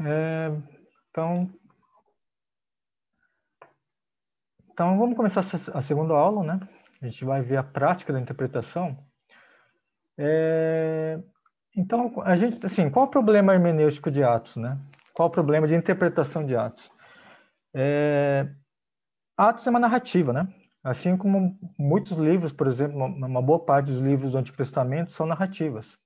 É, então, então, vamos começar a segunda aula, né? A gente vai ver a prática da interpretação. É, então, a gente, assim, qual o problema hermenêutico de Atos, né? Qual o problema de interpretação de Atos? É, Atos é uma narrativa, né? Assim como muitos livros, por exemplo, uma, boa parte dos livros do Antigo Testamento são narrativas.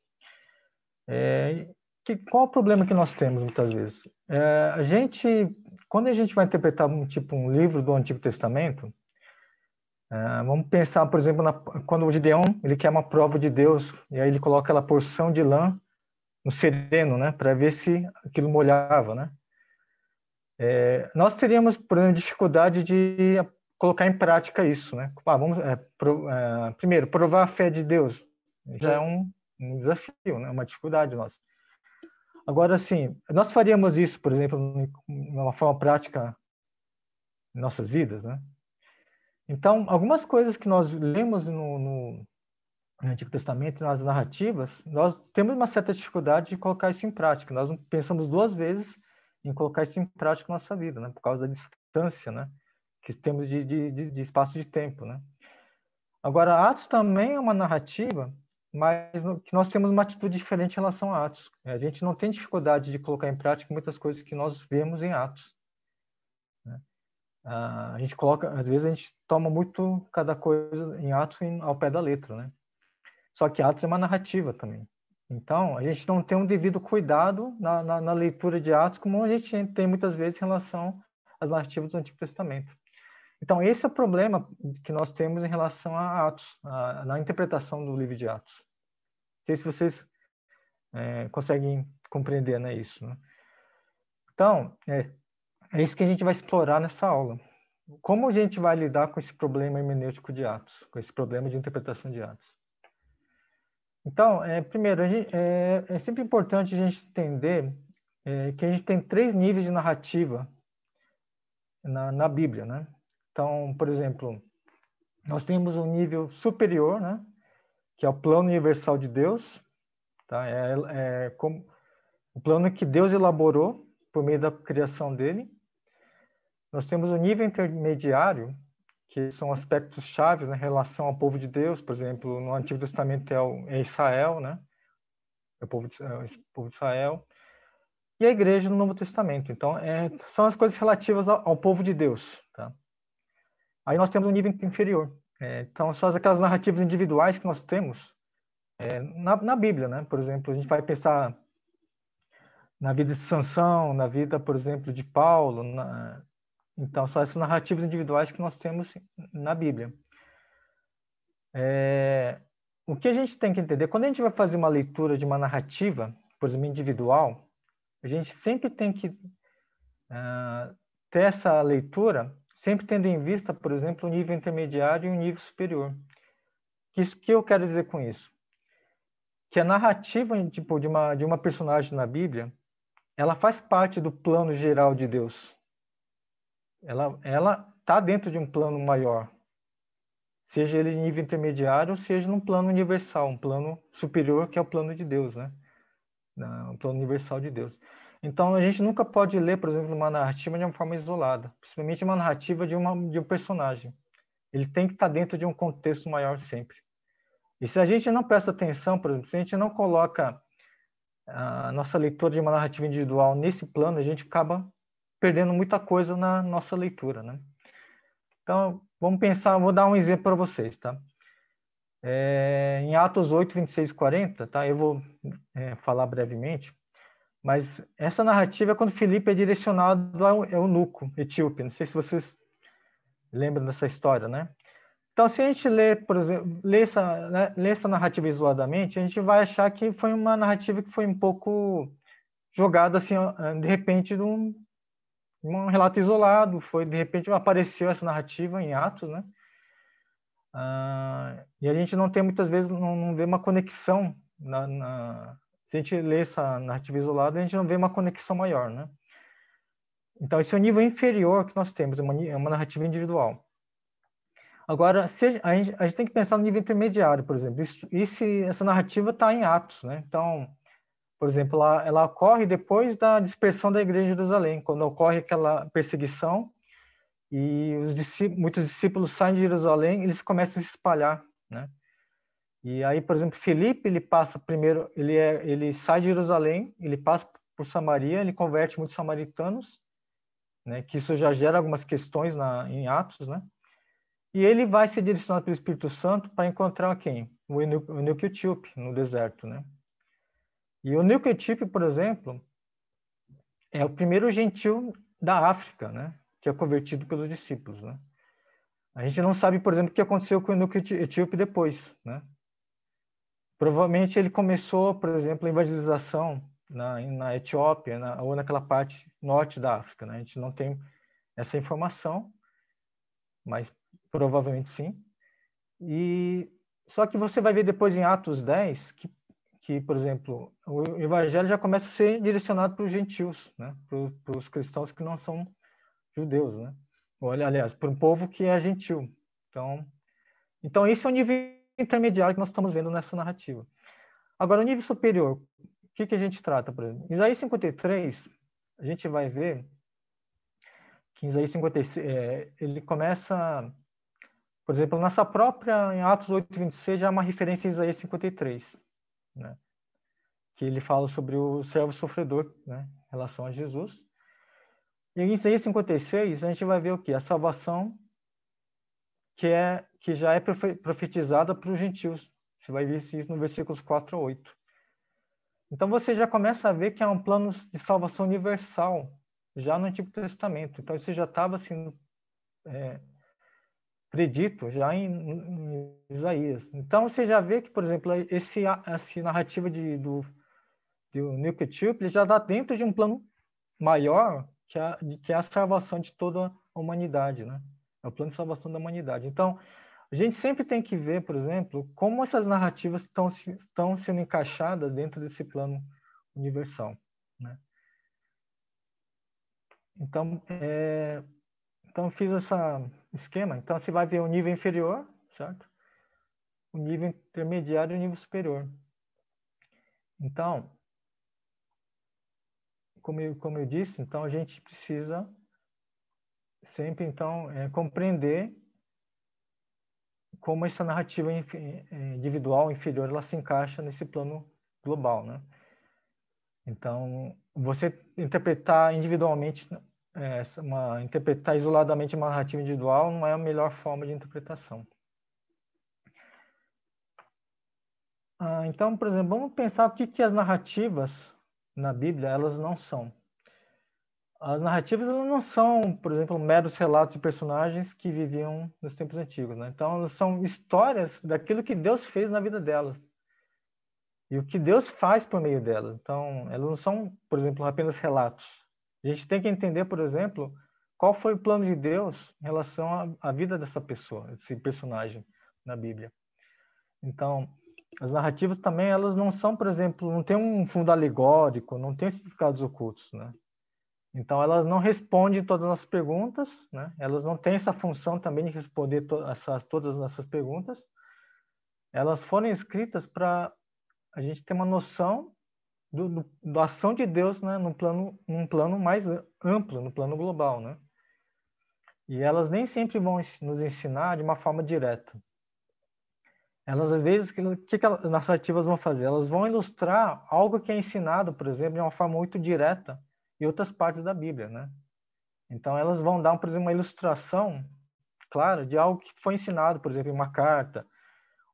É, que, qual o problema que nós temos muitas vezes? É, a gente, quando a gente vai interpretar um tipo um livro do Antigo Testamento, é, vamos pensar, por exemplo, na, quando o Gideão ele quer uma prova de Deus e aí ele coloca aquela porção de lã no sereno, né, para ver se aquilo molhava, né? É, nós teríamos, por exemplo, dificuldade de colocar em prática isso, né? Ah, vamos, é, pro, é, primeiro, provar a fé de Deus já é um, um desafio, né? Uma dificuldade nossa. Agora, assim, nós faríamos isso, por exemplo, de uma forma prática em nossas vidas, né? Então, algumas coisas que nós lemos no, no, no Antigo Testamento, nas narrativas, nós temos uma certa dificuldade de colocar isso em prática. Nós pensamos duas vezes em colocar isso em prática na nossa vida, né? Por causa da distância, né? Que temos de, de, de espaço de tempo, né? Agora, Atos também é uma narrativa mas que nós temos uma atitude diferente em relação a Atos. A gente não tem dificuldade de colocar em prática muitas coisas que nós vemos em Atos. Né? A gente coloca, às vezes a gente toma muito cada coisa em Atos ao pé da letra, né? Só que Atos é uma narrativa também. Então, a gente não tem um devido cuidado na, na, na leitura de Atos, como a gente tem muitas vezes em relação às narrativas do Antigo Testamento. Então, esse é o problema que nós temos em relação a Atos, a, na interpretação do livro de Atos. Sei se vocês é, conseguem compreender né, isso. Né? Então, é, é isso que a gente vai explorar nessa aula. Como a gente vai lidar com esse problema hermenêutico de Atos, com esse problema de interpretação de Atos? Então, é, primeiro, gente, é, é, sempre importante a gente entender é, que a gente tem três níveis de narrativa na, na Bíblia, né? Então, por exemplo, nós temos um nível superior, né? Que é o plano universal de Deus, tá? É, é como o plano que Deus elaborou por meio da criação dele. Nós temos o nível intermediário, que são aspectos chaves na relação ao povo de Deus, por exemplo, no Antigo Testamento é, o, é Israel, né? É o povo de, é o povo de Israel. E a igreja no Novo Testamento. Então, é, são as coisas relativas ao, ao povo de Deus, tá? Aí nós temos um nível inferior. É, então, são aquelas narrativas individuais que nós temos é, na, na, Bíblia, né? Por exemplo, a gente vai pensar na vida de Sansão, na vida, por exemplo, de Paulo. Na... Então, são essas narrativas individuais que nós temos na Bíblia. É... O que a gente tem que entender, quando a gente vai fazer uma leitura de uma narrativa, por exemplo, individual, a gente sempre tem que uh, ter essa leitura sempre tendo em vista, por exemplo, o nível intermediário e o nível superior. Isso que eu quero dizer com isso? Que a narrativa tipo, de, uma, de uma personagem na Bíblia, ela faz parte do plano geral de Deus. Ela ela está dentro de um plano maior, seja ele em nível intermediário, seja num plano universal, um plano superior que é o plano de Deus, né? O plano universal de Deus. Então, a gente nunca pode ler, por exemplo, uma narrativa de uma forma isolada, principalmente uma narrativa de, uma, de um personagem. Ele tem que estar dentro de um contexto maior sempre. E se a gente não presta atenção, por exemplo, se a gente não coloca a nossa leitura de uma narrativa individual nesse plano, a gente acaba perdendo muita coisa na nossa leitura, né? Então, vamos pensar, vou dar um exemplo para vocês, tá? É, em Atos 8, 26 e 40, tá? Eu vou é, falar brevemente. Mas essa narrativa é quando Felipe é direcionado ao eunuco etíope. Não sei se vocês lembram dessa história, né? Então, se a gente lê, por exemplo, lê essa, né, essa narrativa isoladamente, a gente vai achar que foi uma narrativa que foi um pouco jogada assim, de repente, num, um relato isolado. Foi de repente apareceu essa narrativa em Atos, né? Ah, e a gente não tem muitas vezes não, não vê uma conexão na, na se a gente lê essa narrativa isolada, a gente não vê uma conexão maior, né? Então, esse é o nível inferior que nós temos, é uma, é uma narrativa individual. Agora, a, gente, a, gente, tem que pensar no nível intermediário, por exemplo. Isso, esse, essa narrativa está em Atos, né? Então, por exemplo, ela, ela ocorre depois da dispersão da igreja de Jerusalém, quando ocorre aquela perseguição e os discípulos, muitos discípulos saem de Jerusalém, eles começam a se espalhar, né? E aí, por exemplo, Felipe, ele passa primeiro, ele é, ele sai de Jerusalém, ele passa por Samaria, ele converte muitos samaritanos, né? Que isso já gera algumas questões na, em Atos, né? E ele vai ser direcionado pelo Espírito Santo para encontrar quem? O Eunuco Etíope, no deserto, né? E o Eunuco Etíope, por exemplo, é o primeiro gentil da África, né? Que é convertido pelos discípulos, né? A gente não sabe, por exemplo, o que aconteceu com o Eunuco Etíope depois, né? Provavelmente ele começou, por exemplo, a evangelização na, na Etiópia na, ou naquela parte norte da África. Né? A gente não tem essa informação, mas provavelmente sim. E só que você vai ver depois em Atos 10 que, que por exemplo, o evangelho já começa a ser direcionado para os gentios, né? para os cristãos que não são judeus, né? Olha, aliás, para um povo que é gentil. Então, então esse é o nível intermediário que nós estamos vendo nessa narrativa. Agora, o nível superior, o que, que a gente trata, por exemplo? Em Isaías 53, a gente vai ver que Isaías 56, é, ele começa, por exemplo, nessa própria, em Atos 8, 26, já há uma referência a Isaías 53, né? que ele fala sobre o servo sofredor, né? em relação a Jesus. E em Isaías 56, a gente vai ver o que? A salvação que é que já é profetizada para os gentios. Você vai ver isso no versículos 4 a 8. Então você já começa a ver que há um plano de salvação universal já no Antigo Testamento. Então isso já estava sendo é, predito já em, em, Isaías. Então você já vê que, por exemplo, esse essa narrativa de, do, do New já está dentro de um plano maior que a, que é a salvação de toda a humanidade, né? É o plano de salvação da humanidade. Então, a gente sempre tem que ver, por exemplo, como essas narrativas estão, estão sendo encaixadas dentro desse plano universal. Né? Então, é, então fiz esse esquema. Então, você vai ver o nível inferior, certo? O nível intermediário e o nível superior. Então, como eu, como eu disse, então a gente precisa sempre então é, compreender como essa narrativa é, individual inferior ela se encaixa nesse plano global, né? Então, você interpretar individualmente, é, uma, interpretar isoladamente uma narrativa individual não é a melhor forma de interpretação. Ah, então, por exemplo, vamos pensar o que, que as narrativas na Bíblia elas não são as narrativas não são, por exemplo, meros relatos de personagens que viviam nos tempos antigos, né? Então, elas são histórias daquilo que Deus fez na vida delas e o que Deus faz por meio delas. Então, elas não são, por exemplo, apenas relatos. A gente tem que entender, por exemplo, qual foi o plano de Deus em relação à, à vida dessa pessoa, desse personagem na Bíblia. Então, as narrativas também elas não são, por exemplo, não tem um fundo alegórico, não tem significados ocultos, né? Então, elas não respondem todas as perguntas, né? elas não têm essa função também de responder to essas, todas essas perguntas. Elas foram escritas para a gente ter uma noção do, do, da ação de Deus né? num, plano, num plano mais amplo, no plano global. Né? E elas nem sempre vão nos ensinar de uma forma direta. Elas, às vezes, o que, que as narrativas vão fazer? Elas vão ilustrar algo que é ensinado, por exemplo, de uma forma muito direta e outras partes da Bíblia, né? Então elas vão dar, por exemplo, uma ilustração, claro, de algo que foi ensinado, por exemplo, em uma carta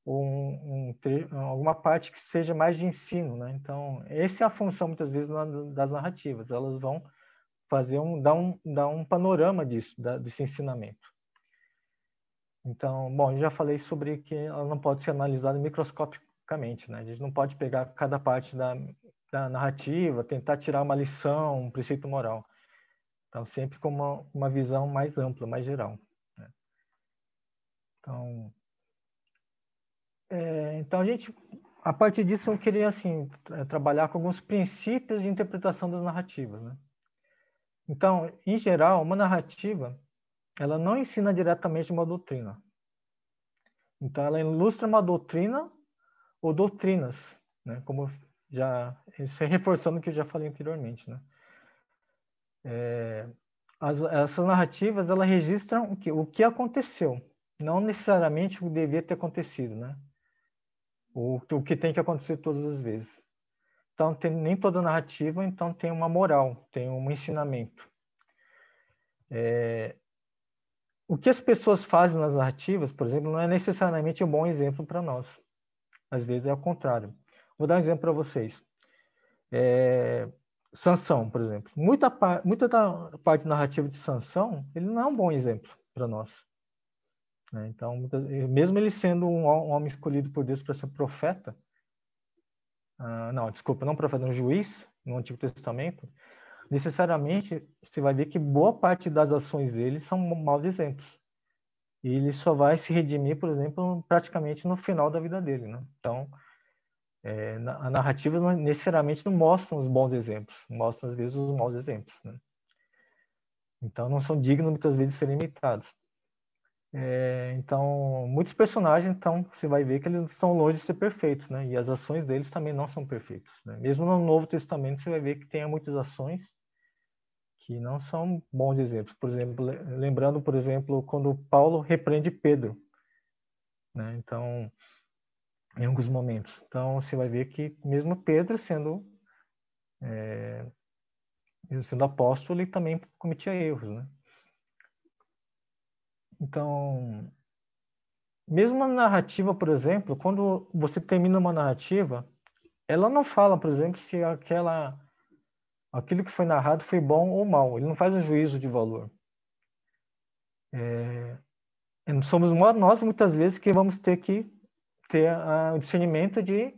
ou um, um, alguma parte que seja mais de ensino, né? Então essa é a função muitas vezes das narrativas. Elas vão fazer um dar um dar um panorama disso, desse ensinamento. Então, bom, eu já falei sobre que ela não pode ser analisada microscopicamente, né? A gente não pode pegar cada parte da da narrativa, tentar tirar uma lição, um preceito moral. Então, sempre com uma, uma visão mais ampla, mais geral. Né? Então, é, então, a gente, a partir disso, eu queria assim, trabalhar com alguns princípios de interpretação das narrativas. Né? Então, em geral, uma narrativa, ela não ensina diretamente uma doutrina. Então, ela ilustra uma doutrina ou doutrinas, né? como já isso é reforçando o que eu já falei anteriormente, né? É, as, essas narrativas elas registram o que, o que aconteceu, não necessariamente o que devia ter acontecido, né? O, o que tem que acontecer todas as vezes. Então, tem, nem toda narrativa então tem uma moral, tem um ensinamento. É, o que as pessoas fazem nas narrativas, por exemplo, não é necessariamente um bom exemplo para nós. Às vezes é o contrário. Vou dar um exemplo para vocês. É, Sansão, por exemplo. Muita, muita da parte narrativa de Sansão, ele não é um bom exemplo para nós. Né? Então, mesmo ele sendo um, homem escolhido por Deus para ser profeta, uh, não, desculpa, não profeta, um juiz no Antigo Testamento, necessariamente você vai ver que boa parte das ações dele são maus exemplos. E ele só vai se redimir, por exemplo, praticamente no final da vida dele. Né? Então, é, a narrativa não, necessariamente não mostram os bons exemplos, mostram às vezes os maus exemplos. Né? Então não são dignos muitas vezes de serem imitados. É, então muitos personagens, então você vai ver que eles estão longe de ser perfeitos, né? E as ações deles também não são perfeitas. Né? Mesmo no Novo Testamento você vai ver que tem muitas ações que não são bons exemplos. Por exemplo, lembrando, por exemplo, quando Paulo repreende Pedro, né? Então em alguns momentos. Então você vai ver que mesmo Pedro sendo é, sendo apóstolo, ele também cometia erros, né? Então, mesmo uma narrativa, por exemplo, quando você termina uma narrativa, ela não fala, por exemplo, se aquela aquilo que foi narrado foi bom ou mal. Ele não faz um juízo de valor. É, somos nós muitas vezes que vamos ter que ter o discernimento de,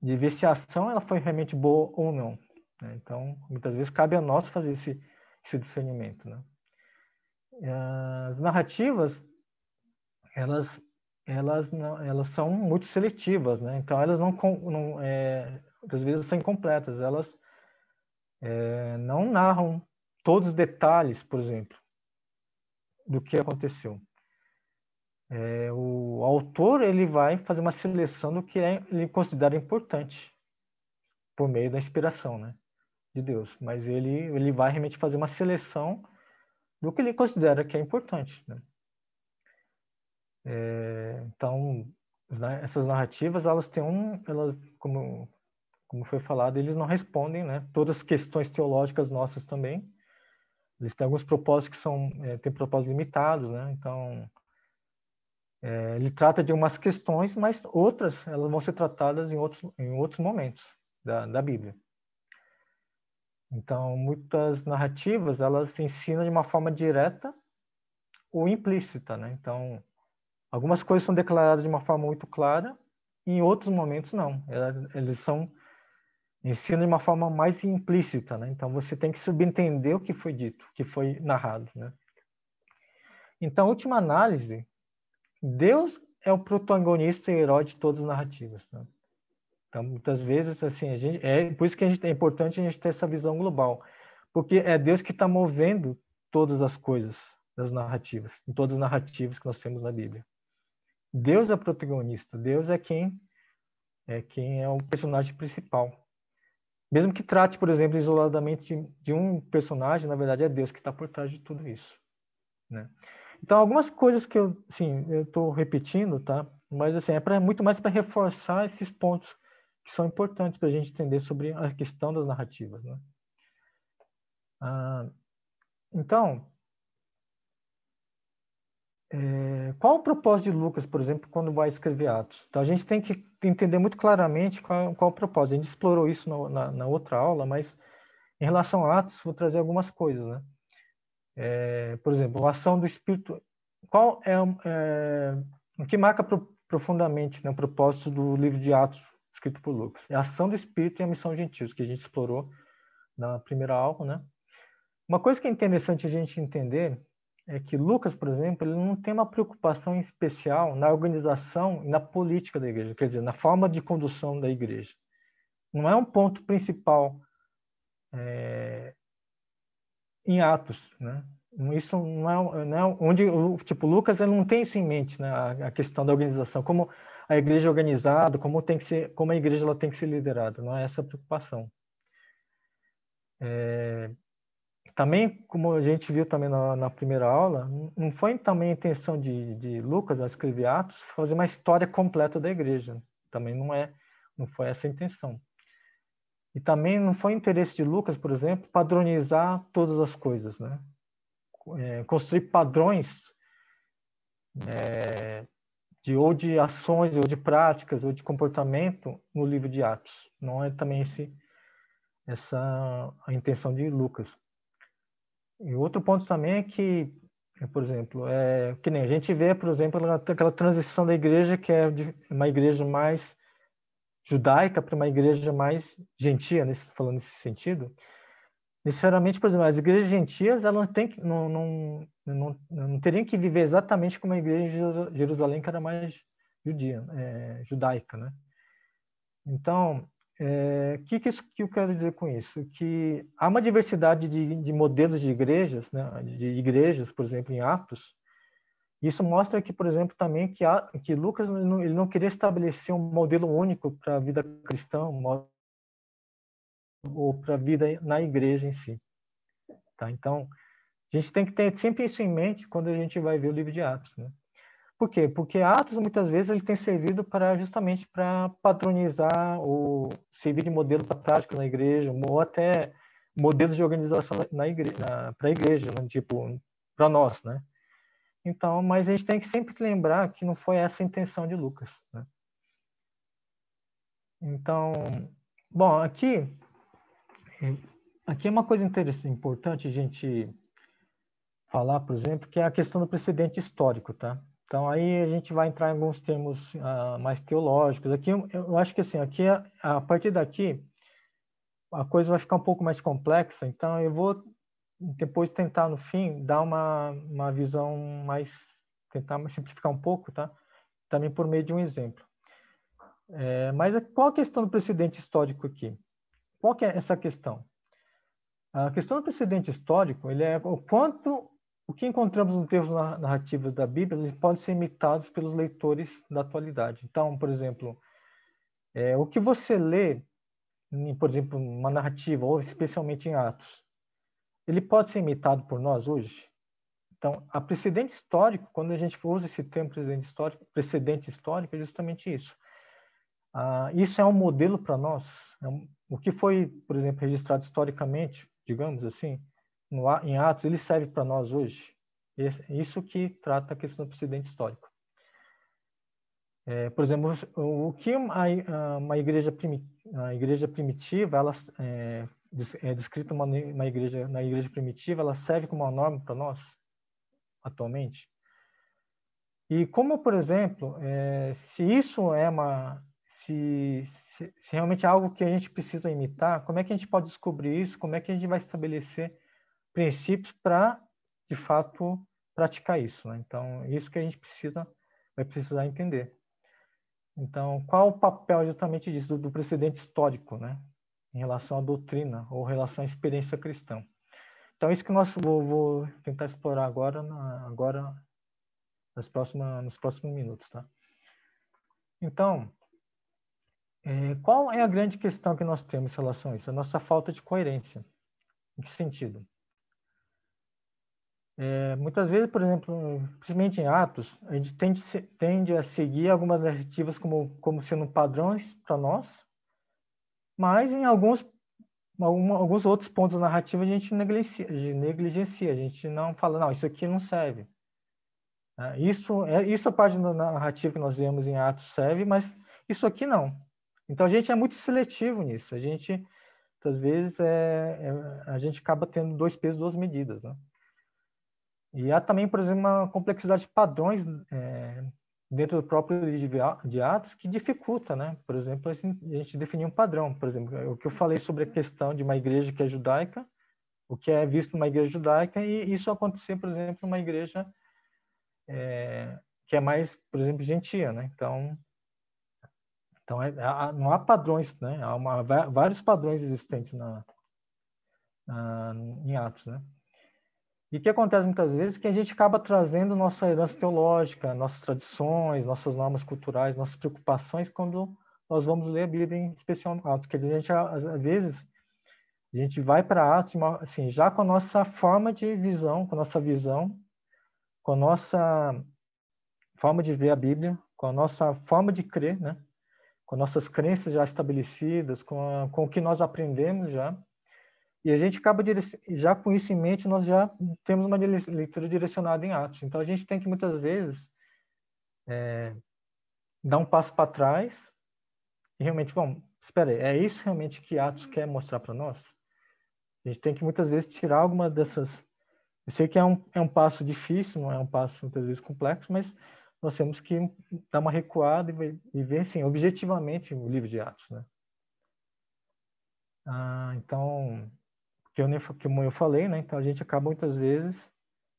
de ver se a ação ela foi realmente boa ou não. Né? Então, muitas vezes cabe a nós fazer esse, esse discernimento. Né? As narrativas, elas, elas, não, elas são muito seletivas, né? então elas não, não é, muitas vezes são incompletas, elas é, não narram todos os detalhes, por exemplo, do que aconteceu é, o autor ele vai fazer uma seleção do que é, ele considera importante por meio da inspiração, né, de Deus. Mas ele ele vai realmente fazer uma seleção do que ele considera que é importante, né? É, então né, essas narrativas elas têm um, elas como como foi falado, eles não respondem, né? Todas as questões teológicas nossas também. Eles têm alguns propósitos que são é, têm propósitos limitados, né? Então é, ele trata de umas questões, mas outras elas vão ser tratadas em outros, em outros momentos da, da Bíblia. Então, muitas narrativas elas ensinam de uma forma direta ou implícita, né? Então, algumas coisas são declaradas de uma forma muito clara, e em outros momentos não. Eles são ensinam de uma forma mais implícita, né? Então, você tem que subentender o que foi dito, o que foi narrado, né? Então, a última análise Deus é o protagonista e herói de todas as narrativas. Né? Então, muitas vezes, assim, a gente, é por isso que a gente, é importante a gente ter essa visão global, porque é Deus que está movendo todas as coisas das narrativas, em todas as narrativas que nós temos na Bíblia. Deus é o protagonista, Deus é quem é quem é o personagem principal. Mesmo que trate, por exemplo, isoladamente de, de um personagem, na verdade é Deus que está por trás de tudo isso, né? Então, algumas coisas que eu, sim, eu estou repetindo, tá? Mas, assim, é pra, muito mais para reforçar esses pontos que são importantes para a gente entender sobre a questão das narrativas, né? Ah, então, é, qual o propósito de Lucas, por exemplo, quando vai escrever Atos? Então, a gente tem que entender muito claramente qual, qual o propósito. A gente explorou isso no, na, na outra aula, mas em relação a Atos, vou trazer algumas coisas, né? É, por exemplo, a ação do Espírito. Qual é, é o que marca pro, profundamente né, o propósito do livro de Atos escrito por Lucas? É a ação do Espírito e a missão gentil, que a gente explorou na primeira aula, né? Uma coisa que é interessante a gente entender é que Lucas, por exemplo, ele não tem uma preocupação especial na organização e na política da igreja, quer dizer, na forma de condução da igreja. Não é um ponto principal é, em Atos, né? Isso não é, não é tipo Lucas ele não tem isso em mente, né? A, questão da organização, como a igreja organizada, como tem que ser, como a igreja ela tem que ser liderada. Não é essa a preocupação. É, também, como a gente viu também na, na, primeira aula, não foi também a intenção de, de Lucas, ao escrever Atos, fazer uma história completa da igreja. Também não é, não foi essa a intenção. E também não foi interesse de Lucas, por exemplo, padronizar todas as coisas, né? É, construir padrões é, de ou de ações, ou de práticas, ou de comportamento no livro de Atos. Não é também esse essa a intenção de Lucas. E outro ponto também é que, por exemplo, é que nem a gente vê, por exemplo, aquela transição da igreja que é de uma igreja mais judaica para uma igreja mais gentia, nesse, falando nesse sentido. Necessariamente, por exemplo, as igrejas gentias elas não, tem, não, não, não, não teriam que viver exatamente como a igreja de Jerusalém, que era mais judia, é, judaica, né? Então, o é, que, que, que eu quero dizer com isso? Que há uma diversidade de, de modelos de igrejas, né? de igrejas, por exemplo, em Atos. Isso mostra que, por exemplo, também que, há, que Lucas não, ele não queria estabelecer um modelo único para a vida cristã ou para a vida na igreja em si. Tá? Então, a gente tem que ter sempre isso em mente quando a gente vai ver o livro de Atos. Né? Por quê? Porque Atos, muitas vezes, ele tem servido para justamente para patronizar ou servir de modelo para prática na igreja, ou até modelos de organização na igreja, para a igreja, né? tipo, para nós, né? Então, mas a gente tem que sempre lembrar que não foi essa a intenção de Lucas, né? Então, bom, aqui aqui é uma coisa interessante, importante a gente falar, por exemplo, que é a questão do precedente histórico, tá? Então aí a gente vai entrar em alguns termos uh, mais teológicos. Aqui eu, eu, acho que assim, aqui a partir daqui a coisa vai ficar um pouco mais complexa. Então eu vou depois tentar no fim dar uma uma visão mais tentar simplificar um pouco, tá? Também por meio de um exemplo. É, mas qual a questão do precedente histórico aqui? Qual que é essa questão? A questão do precedente histórico, ele é o quanto o que encontramos nos termos narrativos da Bíblia eles podem ser imitados pelos leitores da atualidade. Então, por exemplo, é, o que você lê, em, por exemplo, uma narrativa, ou especialmente em Atos, ele pode ser imitado por nós hoje? Então, a precedente histórico, quando a gente usa esse termo precedente histórico, precedente histórico é justamente isso. Ah, isso é um modelo para nós. É o que foi, por exemplo, registrado historicamente, digamos assim, no, em Atos, ele serve para nós hoje. Isso que trata a questão do precedente histórico. É, por exemplo, o que uma, uma igreja, a igreja primitiva, ela é, é descrita uma, uma igreja na igreja primitiva, ela serve como uma norma para nós atualmente. E como, por exemplo, é, se isso é uma, se, se, se realmente é algo que a gente precisa imitar, como é que a gente pode descobrir isso? Como é que a gente vai estabelecer princípios para, de fato, praticar isso. Né? Então, isso que a gente precisa, vai precisar entender. Então, qual o papel justamente disso, do precedente histórico, né? Em relação à doutrina ou relação à experiência cristã. Então, isso que nós vou, vou tentar explorar agora, na, agora nas nos próximos minutos. Tá? Então, é, qual é a grande questão que nós temos em relação a isso? A nossa falta de coerência. Em que sentido? É, muitas vezes, por exemplo, principalmente em Atos, a gente tende, tende a seguir algumas narrativas como, como sendo padrões para nós, mas em alguns, alguns outros pontos da narrativa a gente negligencia, negligencia, a gente não fala, não, isso aqui não serve. É, isso, é, isso a parte da narrativa que nós vemos em Atos serve, mas isso aqui não. Então a gente é muito seletivo nisso. A gente, às vezes, é, é a gente acaba tendo dois pesos, duas medidas. Né? E há também, por exemplo, uma complexidade de padrões é, dentro do próprio livro de Atos que dificulta, né? Por exemplo, a gente definir um padrão. Por exemplo, o que eu falei sobre a questão de uma igreja que é judaica, o que é visto numa igreja judaica, e isso acontecer, por exemplo, numa igreja é, que é mais, por exemplo, gentia, né? Então, então é, não há padrões, né? Há uma, vários padrões existentes na, na, em Atos, né? E o que acontece muitas vezes é que a gente acaba trazendo nossa herança teológica, nossas tradições, nossas normas culturais, nossas preocupações quando nós vamos ler a Bíblia, em especial Atos. Quer dizer, a gente, às vezes, a gente vai para Atos assim, já com a nossa forma de visão, com a nossa visão, com a nossa forma de ver a Bíblia, com a nossa forma de crer, né? com nossas crenças já estabelecidas, com, a, com o que nós aprendemos já. E a gente acaba, já com isso em mente, nós já temos uma leitura direcionada em Atos. Então a gente tem que muitas vezes é, dar um passo para trás e realmente, bom, espera aí, é isso realmente que Atos quer mostrar para nós? A gente tem que muitas vezes tirar alguma dessas. Eu sei que é um, é um passo difícil, não é um passo muitas vezes complexo, mas nós temos que dar uma recuada e, e ver, assim, objetivamente o livro de Atos, né? Ah, então, que eu, como eu falei, né? Então a gente acaba muitas vezes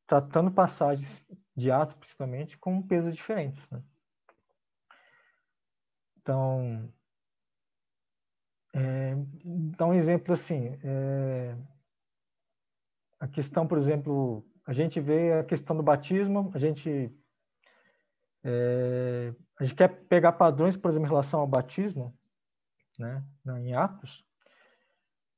tratando passagens de Atos, principalmente, com pesos diferentes, né? Então, é, dá um exemplo assim, é, a questão, por exemplo, a gente vê a questão do batismo, a gente é, a gente quer pegar padrões, por exemplo, em relação ao batismo, né, em Atos,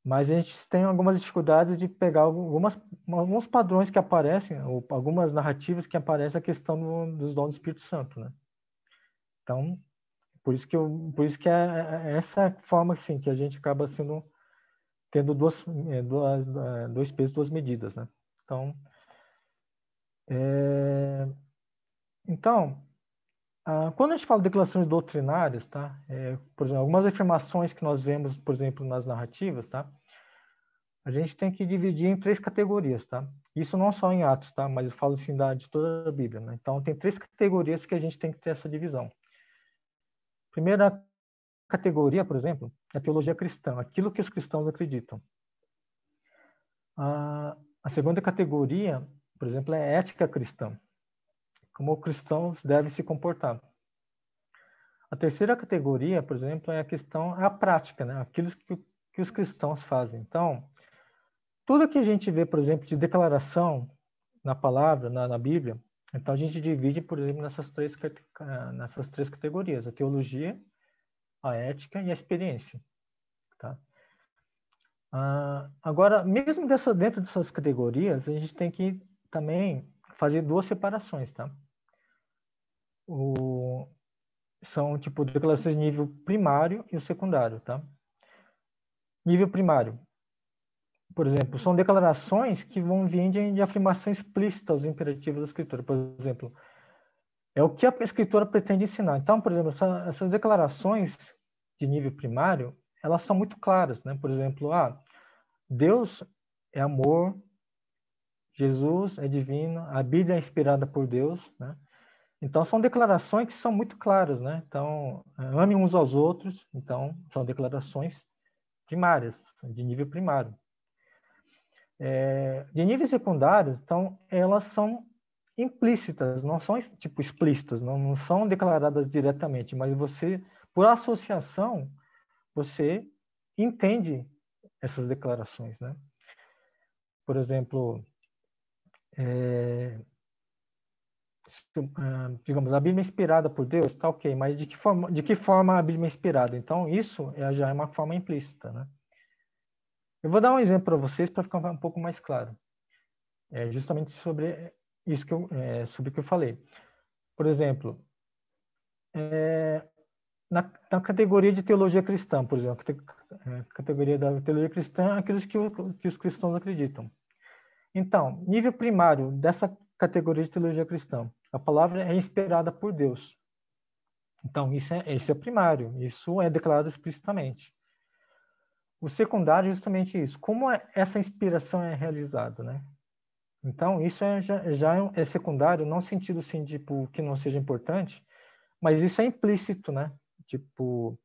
mas a gente tem algumas dificuldades de pegar algumas, alguns padrões que aparecem, ou algumas narrativas que aparecem a questão do, dos dons do Espírito Santo, né? Então, por isso que eu, por isso que é, é, é essa forma assim que a gente acaba sendo tendo duas, é, duas dois pesos, duas medidas, né? Então, é, então ah, quando a gente fala de declarações doutrinárias, tá? É, por exemplo, algumas afirmações que nós vemos, por exemplo, nas narrativas, tá? A gente tem que dividir em três categorias, tá? Isso não só em Atos, tá? Mas eu falo assim da, de toda a Bíblia, né? Então, tem três categorias que a gente tem que ter essa divisão. Primeira categoria, por exemplo, é a teologia cristã, aquilo que os cristãos acreditam. A, a segunda categoria, por exemplo, é a ética cristã, como cristãos devem se comportar. A terceira categoria, por exemplo, é a questão, a prática, né? aquilo que, que os cristãos fazem. Então, tudo que a gente vê, por exemplo, de declaração na palavra, na, na Bíblia, então a gente divide, por exemplo, nessas três, nessas três categorias: a teologia, a ética e a experiência. Tá? Ah, agora, mesmo dessa, dentro dessas categorias, a gente tem que também fazer duas separações, tá? O, são, tipo, declarações de nível primário e o secundário, tá? Nível primário. Por exemplo, são declarações que vão vir de, afirmações explícitas aos imperativos da escritura. Por exemplo, é o que a escritura pretende ensinar. Então, por exemplo, essa, essas declarações de nível primário, elas são muito claras, né? Por exemplo, ah, Deus é amor, Jesus é divino, a Bíblia é inspirada por Deus, né? Então são declarações que são muito claras, né? Então amem uns aos outros, então são declarações primárias, de nível primário. É, de nível secundário, então elas são implícitas, não são tipo explícitas, não, não são declaradas diretamente, mas você, por associação, você entende essas declarações, né? Por exemplo, é, digamos, a Bíblia inspirada por Deus, tá ok, mas de que forma, de que forma a Bíblia é inspirada? Então, isso é, já é uma forma implícita, né? Eu vou dar um exemplo para vocês para ficar um pouco mais claro. É justamente sobre isso que eu, é, sobre o que eu falei. Por exemplo, é, na, na, categoria de teologia cristã, por exemplo, é, categoria da teologia cristã, aqueles que, que os cristãos acreditam. Então, nível primário dessa categoria de teologia cristã, a palavra é inspirada por Deus. Então, isso é, isso é primário, isso é declarado explicitamente. O secundário é justamente isso. Como é, essa inspiração é realizada, né? Então, isso é, já, já é secundário, não sentido assim, tipo, que não seja importante, mas isso é implícito, né? Tipo,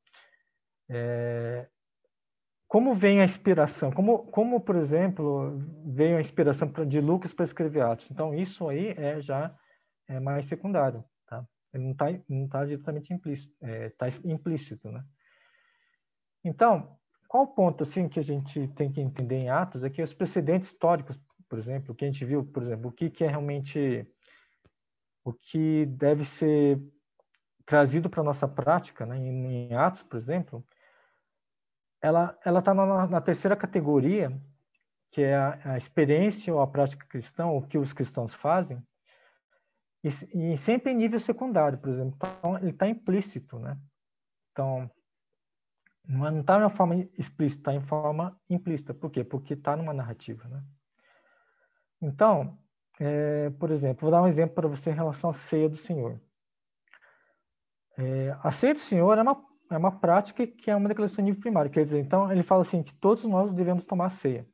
é, como vem a inspiração? Como, como por exemplo, veio a inspiração de Lucas para escrever Atos? Então, isso aí é já é mais secundário, tá? Ele não está não tá diretamente implícito, está é, tá implícito, né? Então, qual o ponto assim que a gente tem que entender em Atos é que os precedentes históricos, por exemplo, que a gente viu, por exemplo, o que, que é realmente o que deve ser trazido para nossa prática, né, em, em, Atos, por exemplo, ela ela está na, na, terceira categoria, que é a, a, experiência ou a prática cristã, o que os cristãos fazem, e, e sempre em nível secundário, por exemplo. Então, ele está implícito, né? Então, não está em forma explícita, está em forma implícita. Por quê? Porque está numa narrativa, né? Então, é, por exemplo, vou dar um exemplo para você em relação à ceia do Senhor. É, a ceia do Senhor é uma, é uma prática que é uma declaração de nível primário. Quer dizer, então, ele fala assim que todos nós devemos tomar ceia.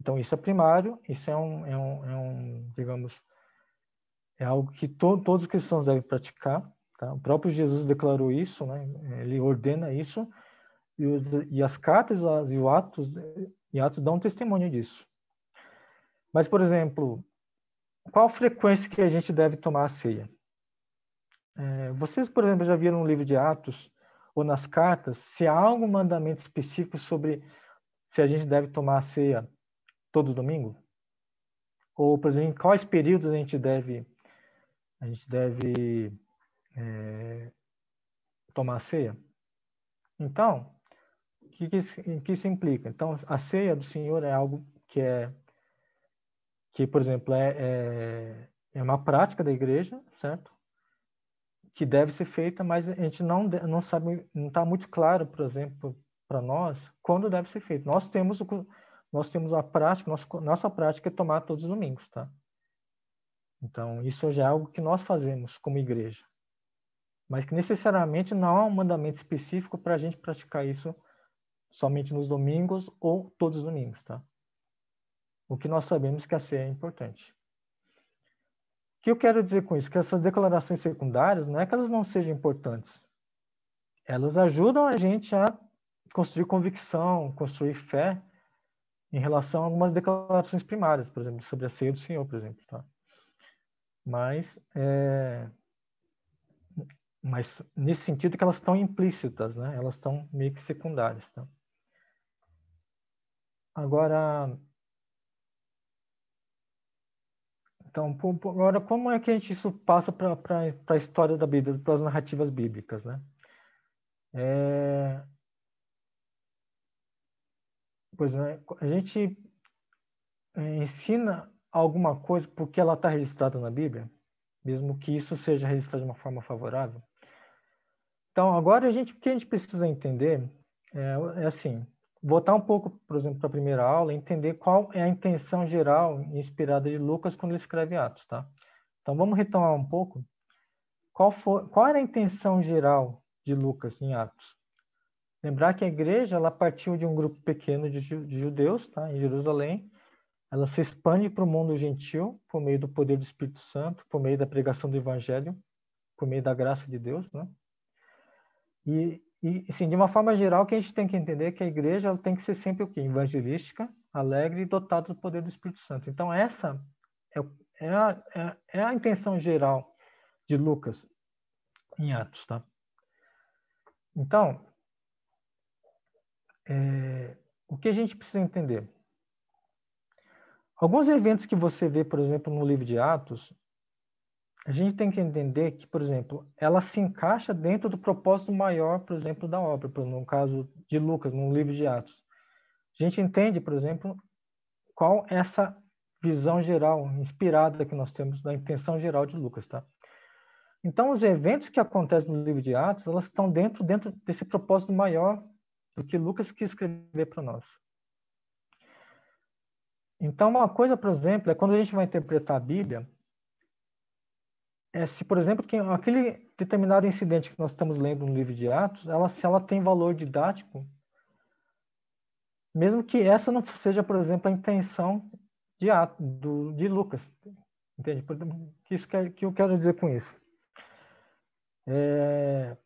Então, isso é primário, isso é um, é um, é um digamos, é algo que to, todos os cristãos devem praticar. Tá? O próprio Jesus declarou isso, né? ele ordena isso, e, os, e as cartas e os Atos, e Atos dão testemunho disso. Mas, por exemplo, qual frequência que a gente deve tomar a ceia? É, vocês, por exemplo, já viram no livro de Atos ou nas cartas se há algum mandamento específico sobre se a gente deve tomar a ceia todo domingo? Ou, por exemplo, em quais períodos a gente deve a gente deve é, tomar ceia? Então, o que, que, isso, que isso implica? Então, a ceia do Senhor é algo que é que, por exemplo, é, é, é uma prática da igreja, certo? Que deve ser feita, mas a gente não, não sabe, não está muito claro, por exemplo, para nós, quando deve ser feito. Nós temos, o, nós temos a prática, nossa, nossa prática é tomar todos os domingos, tá? Então, isso já é algo que nós fazemos como igreja. Mas que necessariamente não há um mandamento específico para a gente praticar isso somente nos domingos ou todos os domingos, tá? O que nós sabemos que a ceia é importante. O que eu quero dizer com isso? Que essas declarações secundárias não é que elas não sejam importantes. Elas ajudam a gente a construir convicção, construir fé em relação a algumas declarações primárias, por exemplo, sobre a ceia do Senhor, por exemplo. Tá? Mas, é... mas nesse sentido que elas estão implícitas, né? elas estão meio que secundárias. Tá? Agora, Então, agora, como é que a gente isso passa para a história da Bíblia, para as narrativas bíblicas, né? É... Pois é, a gente é, ensina alguma coisa porque ela está registrada na Bíblia, mesmo que isso seja registrado de uma forma favorável. Então, agora a gente, o que a gente precisa entender é, é assim, voltar um pouco, por exemplo, para a primeira aula, entender qual é a intenção geral inspirada de Lucas quando ele escreve Atos, tá? Então vamos retomar um pouco. Qual foi, qual era a intenção geral de Lucas em Atos? Lembrar que a igreja ela partiu de um grupo pequeno de, de judeus, tá, em Jerusalém. Ela se expande para o mundo gentil por meio do poder do Espírito Santo, por meio da pregação do Evangelho, por meio da graça de Deus, né? E e, assim, de uma forma geral, o que a gente tem que entender é que a igreja ela tem que ser sempre o quê? Evangelística, alegre e dotada do poder do Espírito Santo. Então, essa é, é, a, é, é a intenção geral de Lucas em Atos, tá? Então, é, o que a gente precisa entender? Alguns eventos que você vê, por exemplo, no livro de Atos, a gente tem que entender que, por exemplo, ela se encaixa dentro do propósito maior, por exemplo, da obra, no caso de Lucas, no livro de Atos. A gente entende, por exemplo, qual é essa visão geral, inspirada que nós temos da intenção geral de Lucas, tá? Então, os eventos que acontecem no livro de Atos, elas estão dentro, dentro desse propósito maior do que Lucas quis escrever para nós. Então, uma coisa, por exemplo, é quando a gente vai interpretar a Bíblia, é se, por exemplo, que aquele determinado incidente que nós estamos lendo no livro de Atos, ela, se ela tem valor didático, mesmo que essa não seja, por exemplo, a intenção de, Atos, do, de Lucas. Entende? Isso que, que eu quero dizer com isso. É,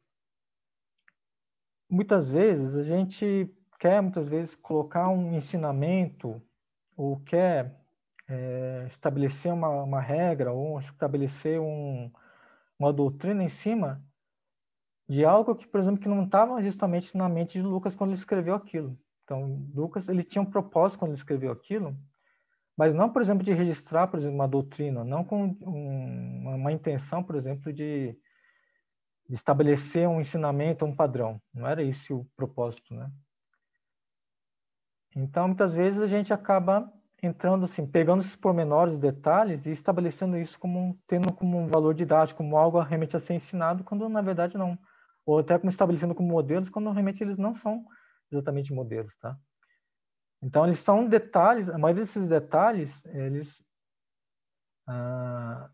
muitas vezes a gente quer, muitas vezes, colocar um ensinamento ou quer é, estabelecer uma, uma, regra ou estabelecer um, uma doutrina em cima de algo que, por exemplo, que não estava justamente na mente de Lucas quando ele escreveu aquilo. Então, Lucas ele tinha um propósito quando ele escreveu aquilo mas não, por exemplo, de registrar, por exemplo, uma doutrina, não com um, uma intenção, por exemplo, de, de, estabelecer um ensinamento, um padrão. Não era esse o propósito, né? Então, muitas vezes a gente acaba entrando assim, pegando esses pormenores, detalhes e estabelecendo isso como um, tendo como um valor didático, como algo realmente a ser ensinado, quando na verdade não, ou até como estabelecendo como modelos, quando realmente eles não são exatamente modelos, tá? Então, eles são detalhes, a maioria desses detalhes, eles, ah,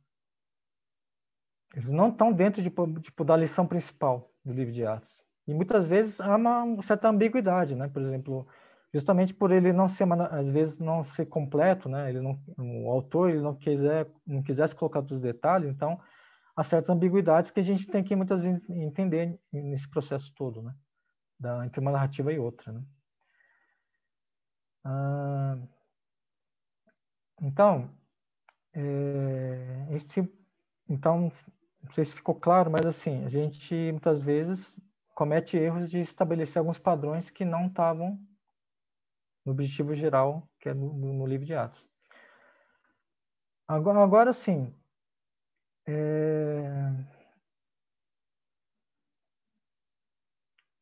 eles não estão dentro de, tipo, da lição principal do livro de Atos. E muitas vezes há uma certa ambiguidade, né? Por exemplo, justamente por ele não ser, às vezes, não ser completo, né? Ele não, o autor ele não, quiser, não quisesse colocar todos os detalhes, então há certas ambiguidades que a gente tem que muitas vezes entender nesse processo todo, né? Da, entre uma narrativa e outra, né? Ah, então, é, esse, então, não sei se ficou claro, mas assim, a gente muitas vezes comete erros de estabelecer alguns padrões que não estavam no objetivo geral, que é no, no livro de Atos. Agora, agora sim, é,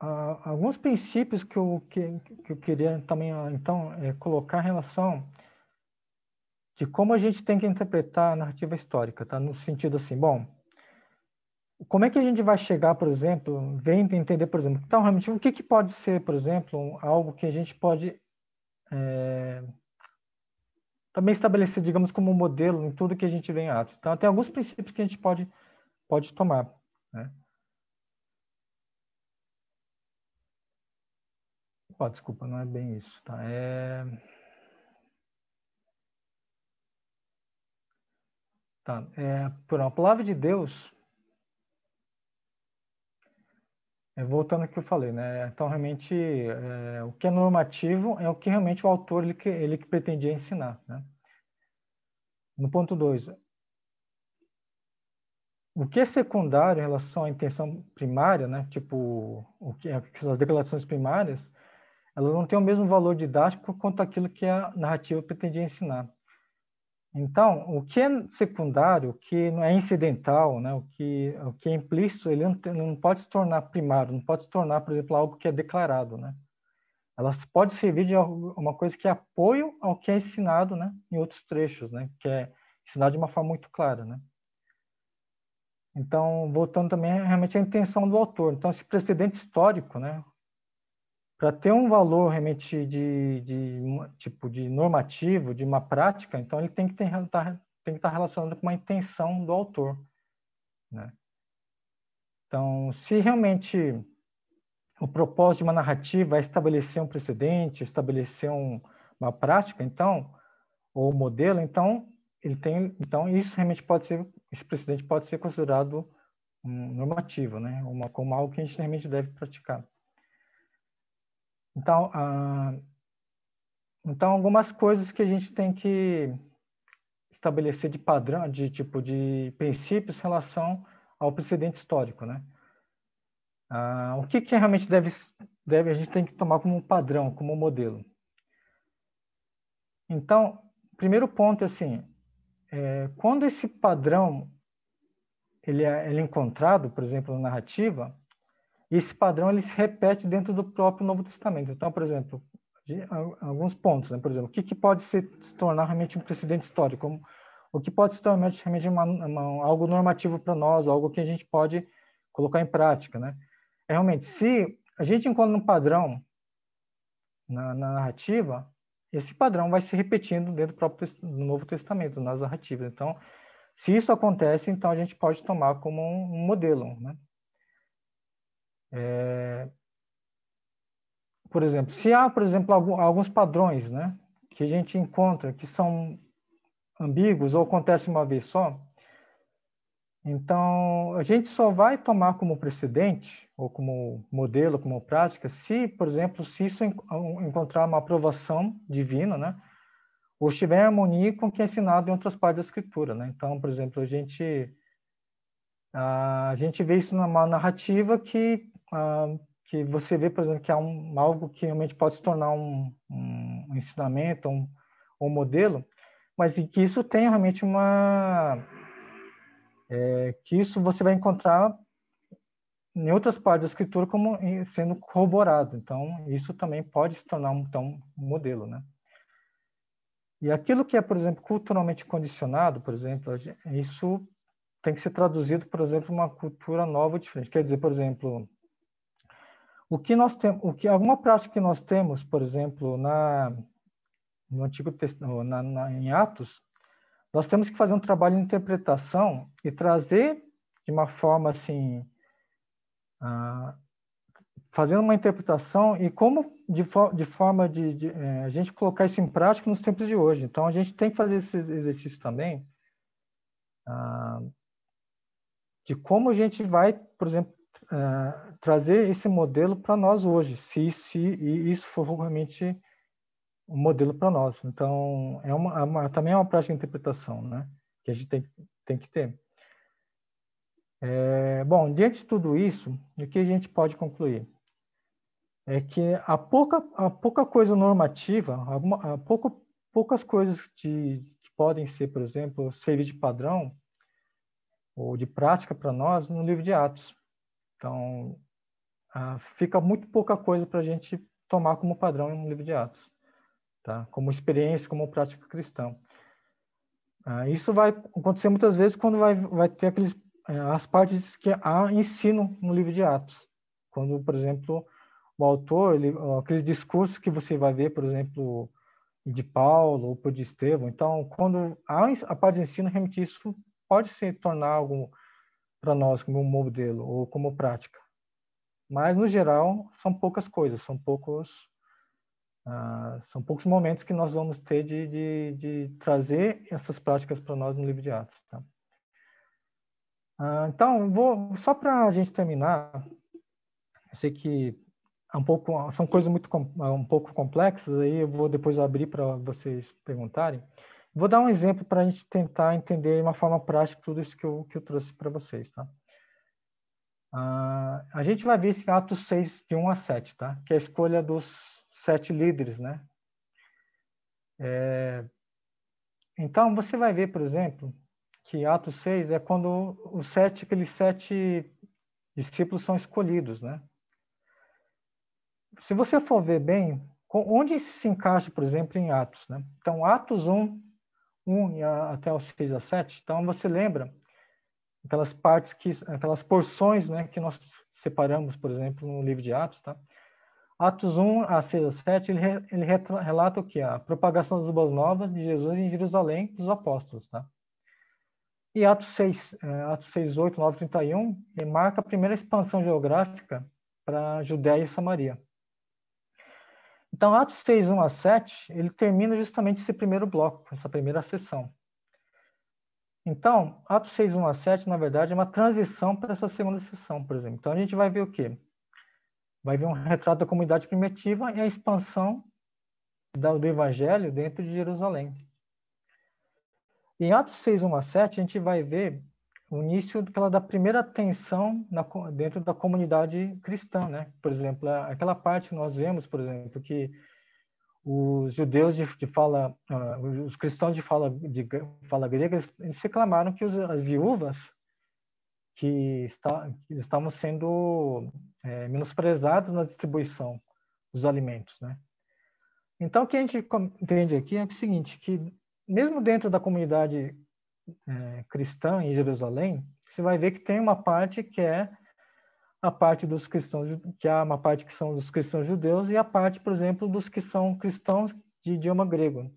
alguns princípios que eu, que, que eu queria também, então, é, colocar em relação de como a gente tem que interpretar a narrativa histórica, tá? No sentido assim, bom, como é que a gente vai chegar, por exemplo, vem entender, por exemplo, então, realmente, o que, que pode ser, por exemplo, algo que a gente pode é, também estabelecer, digamos, como modelo em tudo que a gente vê em Atos. Então, tem alguns princípios que a gente pode, pode tomar, né? Oh, desculpa, não é bem isso, tá? É... Tá, é, por a palavra de Deus, é, voltando ao que eu falei, né? Então, realmente, é, o que é normativo é o que realmente o autor ele ele que pretendia ensinar, né? No ponto 2, o que é secundário em relação à intenção primária, né? Tipo, o que, é, as declarações primárias, ela não tem o mesmo valor didático quanto aquilo que a narrativa pretendia ensinar. Então, o que é secundário, o que não é incidental, né, o, que, o que é implícito, ele não, não, pode se tornar primário, não pode se tornar, por exemplo, algo que é declarado. Né? Ela pode servir de uma coisa que é apoio ao que é ensinado né, em outros trechos, né, que é ensinado de uma forma muito clara. Né? Então, voltando também realmente à intenção do autor. Então, esse precedente histórico, né, para ter um valor realmente de, de, tipo de normativo, de uma prática, então ele tem que ter, tá, tem que estar relacionado com uma intenção do autor, né? Então, se realmente o propósito de uma narrativa é estabelecer um precedente, estabelecer um, uma prática, então, ou modelo, então ele tem, então isso realmente pode ser, esse precedente pode ser considerado um normativo, né? Uma como algo que a gente realmente deve praticar. Então, ah, então algumas coisas que a gente tem que estabelecer de padrão, de tipo de princípios em relação ao precedente histórico, né? Ah, o que, que realmente deve, deve a gente tem que tomar como padrão, como modelo? Então, primeiro ponto é assim, é, quando esse padrão ele é, ele é encontrado, por exemplo, na narrativa, e esse padrão ele se repete dentro do próprio Novo Testamento. Então, por exemplo, alguns pontos, né? por exemplo, o que, que pode se, tornar realmente um precedente histórico? Como, o que pode se tornar realmente uma, uma, algo normativo para nós, algo que a gente pode colocar em prática, né? É realmente, se a gente encontra um padrão na, na narrativa, esse padrão vai se repetindo dentro do próprio do Novo Testamento, nas narrativas. Então, se isso acontece, então a gente pode tomar como um, um modelo, né? É, por exemplo, se há, por exemplo, alguns padrões, né, que a gente encontra que são ambíguos ou acontecem uma vez só, então a gente só vai tomar como precedente ou como modelo, como prática, se, por exemplo, se isso encontrar uma aprovação divina, né, ou estiver em harmonia com o que é ensinado em outras partes da escritura, né? Então, por exemplo, a gente a gente vê isso numa narrativa que uh, que você vê, por exemplo, que há um, algo que realmente pode se tornar um, um, ensinamento, um, um modelo, mas que isso tem realmente uma é, que isso você vai encontrar em outras partes da escritura como sendo corroborado. Então, isso também pode se tornar um, então, um modelo, né? E aquilo que é, por exemplo, culturalmente condicionado, por exemplo, isso tem que ser traduzido, por exemplo, uma cultura nova diferente. Quer dizer, por exemplo, o que nós temos, o que alguma prática que nós temos, por exemplo, na no Antigo na, na, em Atos, nós temos que fazer um trabalho de interpretação e trazer de uma forma assim, ah, fazendo uma interpretação e como de, de forma de, de é, a gente colocar isso em prática nos tempos de hoje. Então a gente tem que fazer esse exercício também ah, de como a gente vai, por exemplo, ah, trazer esse modelo para nós hoje, se, se isso for realmente um modelo para nós. Então, é uma, é uma, também é uma prática de interpretação, né? Que a gente tem, tem que ter. É, bom, diante de tudo isso, o que a gente pode concluir? É que a pouca, pouca coisa normativa, pouco, poucas coisas de, que podem ser, por exemplo, servir de padrão ou de prática para nós no livro de Atos. Então, ah, fica muito pouca coisa para a gente tomar como padrão no livro de Atos tá? como experiência, como prática cristã. Ah, isso vai acontecer muitas vezes quando vai, vai ter aqueles, é, as partes que há ensino no livro de Atos. Quando, por exemplo, o autor, ele, aqueles discursos que você vai ver, por exemplo, de Paulo ou de Estevão. Então, quando há a parte de ensino, realmente isso pode se tornar algo para nós como um modelo ou como prática. Mas, no geral, são poucas coisas, são poucos ah, são poucos momentos que nós vamos ter de, de, de trazer essas práticas para nós no livro de Atos. Tá? Ah, então, vou só para a gente terminar, eu sei que é um pouco, são coisas muito um pouco complexas, aí eu vou depois abrir para vocês perguntarem. Vou dar um exemplo para a gente tentar entender de uma forma prática tudo isso que eu, que eu trouxe para vocês. Tá? Ah, a gente vai ver esse Atos 6, de 1 a 7, tá? que é a escolha dos sete líderes, né? É, então, você vai ver, por exemplo, que Atos 6 é quando os sete, aqueles sete discípulos são escolhidos, né? Se você for ver bem, onde isso se encaixa, por exemplo, em Atos, né? Então, Atos 1, 1 e até os 6 a 7, então você lembra aquelas partes que, aquelas porções, né, que nós separamos, por exemplo, no livro de Atos, tá? Atos 1 a 6 a 7, ele, ele relata o que? A propagação das boas novas de Jesus em Jerusalém dos apóstolos, tá? E Atos 6, é, Atos 6, 8, 9, 31, ele marca a primeira expansão geográfica para Judéia e Samaria. Então, Atos 6, 1 a 7, ele termina justamente esse primeiro bloco, essa primeira sessão. Então, Atos 6, 1 a 7, na verdade, é uma transição para essa segunda sessão, por exemplo. Então, a gente vai ver o quê? vai ver um retrato da comunidade primitiva e a expansão do evangelho dentro de Jerusalém. Em Atos 6, 1 a 7, a gente vai ver o início daquela, da primeira tensão na, dentro da comunidade cristã, né? Por exemplo, aquela parte nós vemos, por exemplo, que os judeus de, de fala, uh, os cristãos de fala, de fala grega, eles, reclamaram que os, as viúvas que, está, que estavam sendo é, menosprezados na distribuição dos alimentos, né? Então, o que a gente entende aqui é o seguinte, que mesmo dentro da comunidade é, cristã em Jerusalém, você vai ver que tem uma parte que é a parte dos cristãos, que há uma parte que são dos cristãos judeus e a parte, por exemplo, dos que são cristãos de idioma grego. O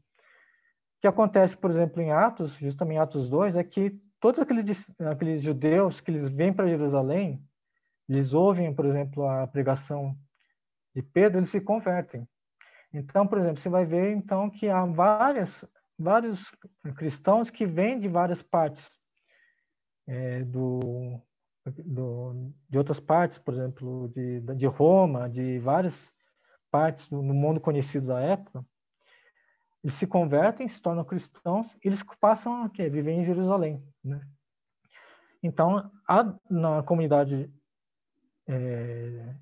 que acontece, por exemplo, em Atos, justamente em Atos 2, é que todos aqueles, aqueles judeus que eles vêm para Jerusalém, eles ouvem, por exemplo, a pregação de Pedro, eles se convertem. Então, por exemplo, você vai ver então que há várias, vários cristãos que vêm de várias partes é, do, do, de outras partes, por exemplo, de, de Roma, de várias partes no mundo conhecido da época, eles se convertem, se tornam cristãos, e eles passam a quê? viver em Jerusalém. Né? Então, há na comunidade é,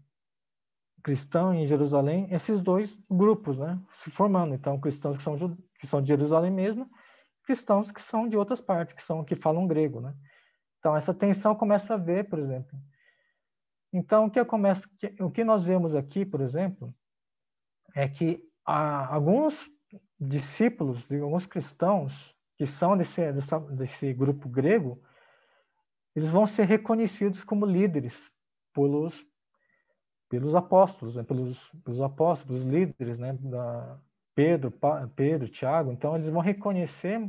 cristã em Jerusalém esses dois grupos né, se formando. Então, cristãos que são, que são de Jerusalém mesmo cristãos que são de outras partes, que são que falam grego, né? Então essa tensão começa a ver, por exemplo. Então o que começa, o que nós vemos aqui, por exemplo, é que alguns discípulos, alguns cristãos que são desse, desse grupo grego, eles vão ser reconhecidos como líderes pelos pelos apóstolos, né? pelos, pelos apóstolos, líderes, né? Da Pedro, pa, Pedro, Tiago. Então eles vão reconhecer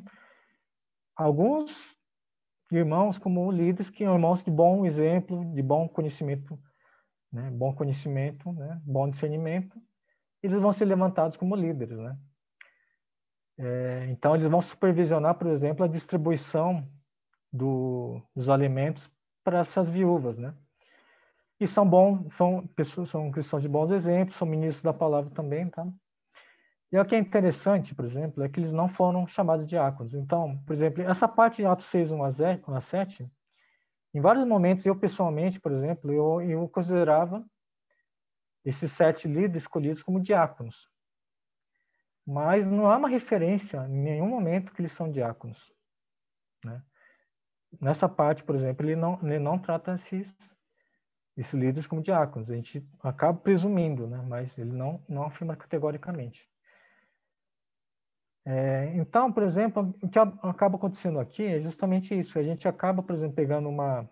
alguns irmãos como líderes que são irmãos de bom exemplo, de bom conhecimento, né? Bom conhecimento, né? Bom discernimento. Eles vão ser levantados como líderes, né? É, então eles vão supervisionar, por exemplo, a distribuição do, dos alimentos para essas viúvas, né? E são bons, são pessoas, são cristãos de bons exemplos, são ministros da palavra também, tá? E o que é interessante, por exemplo, é que eles não foram chamados diáconos. Então, por exemplo, essa parte de Atos 6, 1 a 7, em vários momentos, eu pessoalmente, por exemplo, eu, eu considerava esses sete líderes escolhidos como diáconos. Mas não há uma referência em nenhum momento que eles são diáconos. Né? Nessa parte, por exemplo, ele não, ele não trata esses, esses líderes como diáconos. A gente acaba presumindo, né? mas ele não, não afirma categoricamente. É, então, por exemplo, o que acaba acontecendo aqui é justamente isso. A gente acaba, por exemplo, pegando uma.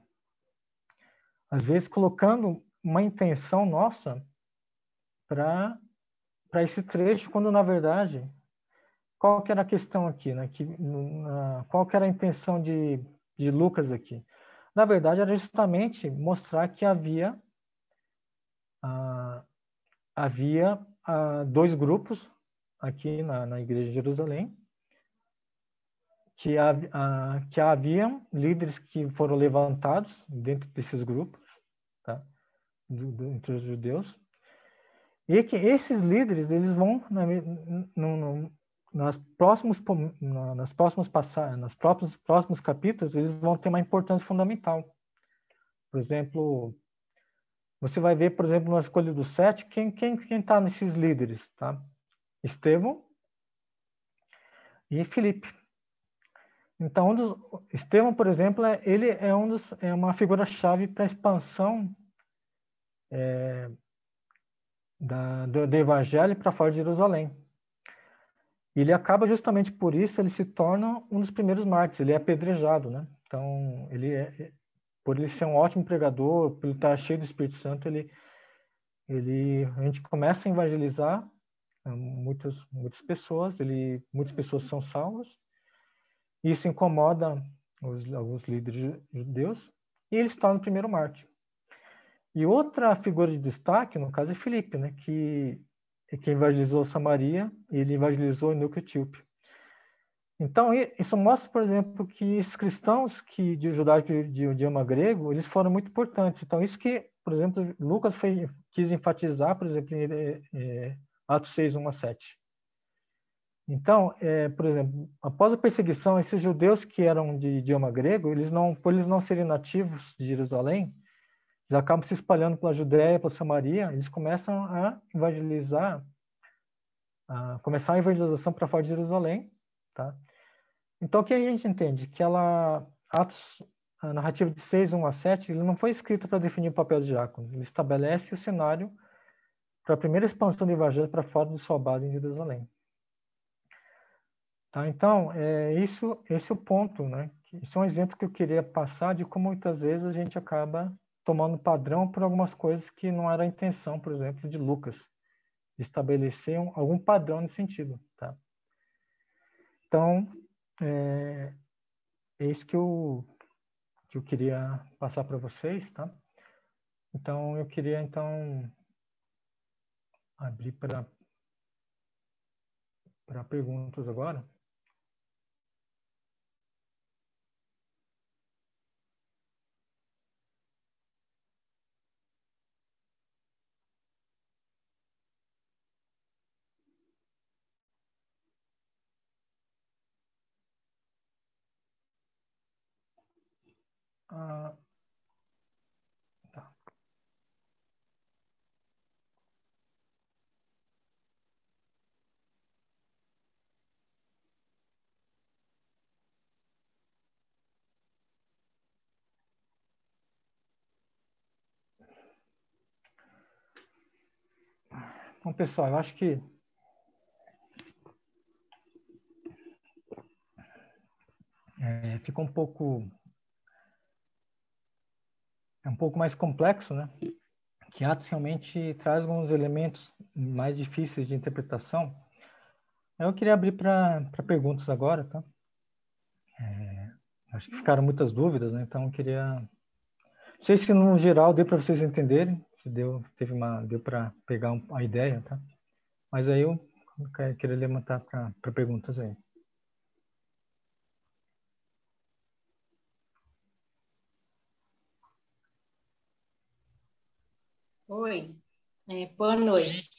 Às vezes, colocando uma intenção nossa para esse trecho, quando na verdade, qual que era a questão aqui? Né? Que, na, qual que era a intenção de de Lucas aqui. Na verdade, era justamente mostrar que havia ah, havia ah, dois grupos aqui na, na igreja de Jerusalém, que, ah, que havia líderes que foram levantados dentro desses grupos, tá? Do, do, entre os judeus, e que esses líderes eles vão no, no, nas próximos nas próximas passagens, nos próximos próximos capítulos, eles vão ter uma importância fundamental. Por exemplo, você vai ver, por exemplo, na escolha dos sete, quem quem quem está nesses líderes, tá? Estevão e Filipe. Então, um dos, Estevão, por exemplo, é, ele é um dos é uma figura chave para a expansão é, da, do, do evangelho para fora de Jerusalém. Ele acaba justamente por isso, ele se torna um dos primeiros mártires, ele é apedrejado, né? Então, ele é, por ele ser um ótimo pregador, por ele estar cheio do Espírito Santo, ele, ele, a gente começa a evangelizar muitas, muitas pessoas, ele, muitas pessoas são salvas, isso incomoda os, alguns líderes judeus, e ele se torna o primeiro mártir. E outra figura de destaque, no caso, é Filipe, né, que que evangelizou Samaria e ele evangelizou Eunuco Etíope. Então, isso mostra, por exemplo, que esses cristãos que de judaico de idioma grego, eles foram muito importantes. Então, isso que, por exemplo, Lucas foi, quis enfatizar, por exemplo, em é, Atos 6, 1 a 7. Então, é, por exemplo, após a perseguição, esses judeus que eram de idioma grego, eles não, por eles não serem nativos de Jerusalém, eles acabam se espalhando pela Judéia, pela Samaria, eles começam a evangelizar, a começar a evangelização para fora de Jerusalém, tá? Então, o que a gente entende? Que ela, Atos, a narrativa de 6, 1 a 7, ele não foi escrita para definir o papel de diácono, ele estabelece o cenário para a primeira expansão do evangelho para fora de sua base em Jerusalém. Tá? Então, é, isso, esse é o ponto, né? Isso é um exemplo que eu queria passar de como muitas vezes a gente acaba tomando padrão por algumas coisas que não era a intenção, por exemplo, de Lucas, estabelecer um, algum padrão nesse sentido, tá? Então, é, é isso que eu, que eu queria passar para vocês, tá? Então, eu queria, então, abrir para para perguntas agora. Ah, Então, pessoal, eu acho que é, fica um pouco é um pouco mais complexo, né? Que Atos realmente traz alguns elementos mais difíceis de interpretação. Eu queria abrir para perguntas agora, tá? É, acho que ficaram muitas dúvidas, né? Então eu queria, não sei se no geral deu para vocês entenderem, se deu, teve uma, deu para pegar um, a ideia, tá? Mas aí eu queria levantar para perguntas aí. Oi, é, boa noite.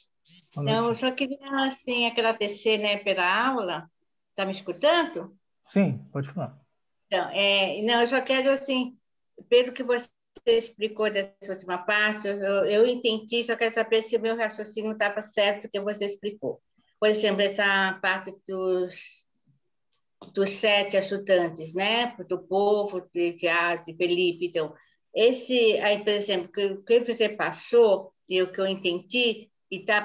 Boa noite. Não, eu só queria assim, agradecer né, pela aula. Está me escutando? Sim, pode falar. Então, é, não, eu só quero, assim, pelo que você explicou dessa última parte, eu, eu entendi, só quero saber se o meu raciocínio estava certo que você explicou. Por exemplo, essa parte dos, dos sete estudantes, né? Do povo, de teatro, de Felipe, então, esse, aí, por exemplo, que, que você passou e o que eu entendi, e tá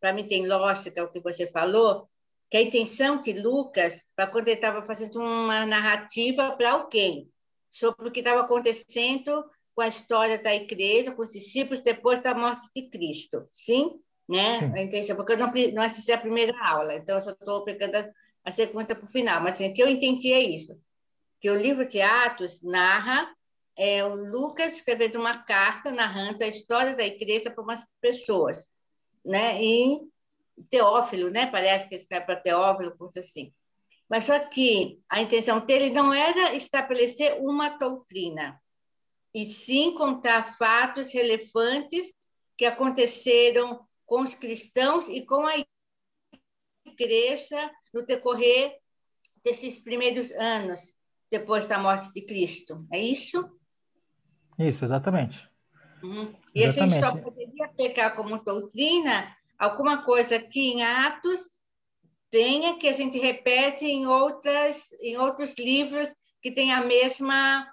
para mim tem lógica o que você falou, que a intenção de Lucas, para quando ele estava fazendo uma narrativa para alguém, sobre o que estava acontecendo com a história da igreja, com os discípulos depois da morte de Cristo, sim? Né? Sim. A intenção, porque eu não, não assisti a primeira aula, então eu só estou pegando a, a segunda para o final, mas assim, o que eu entendi é isso, que o livro de Atos narra é o Lucas escrevendo uma carta narrando a história da igreja para umas pessoas, né? E Teófilo, né? Parece que escreve para Teófilo, coisa assim. Mas só que a intenção dele não era estabelecer uma doutrina, e sim contar fatos relevantes que aconteceram com os cristãos e com a igreja no decorrer desses primeiros anos depois da morte de Cristo. É isso? Isso, exatamente. Uhum. E exatamente. a gente só poderia pegar como doutrina alguma coisa que em Atos tenha que a gente repete em outras em outros livros que tem a mesma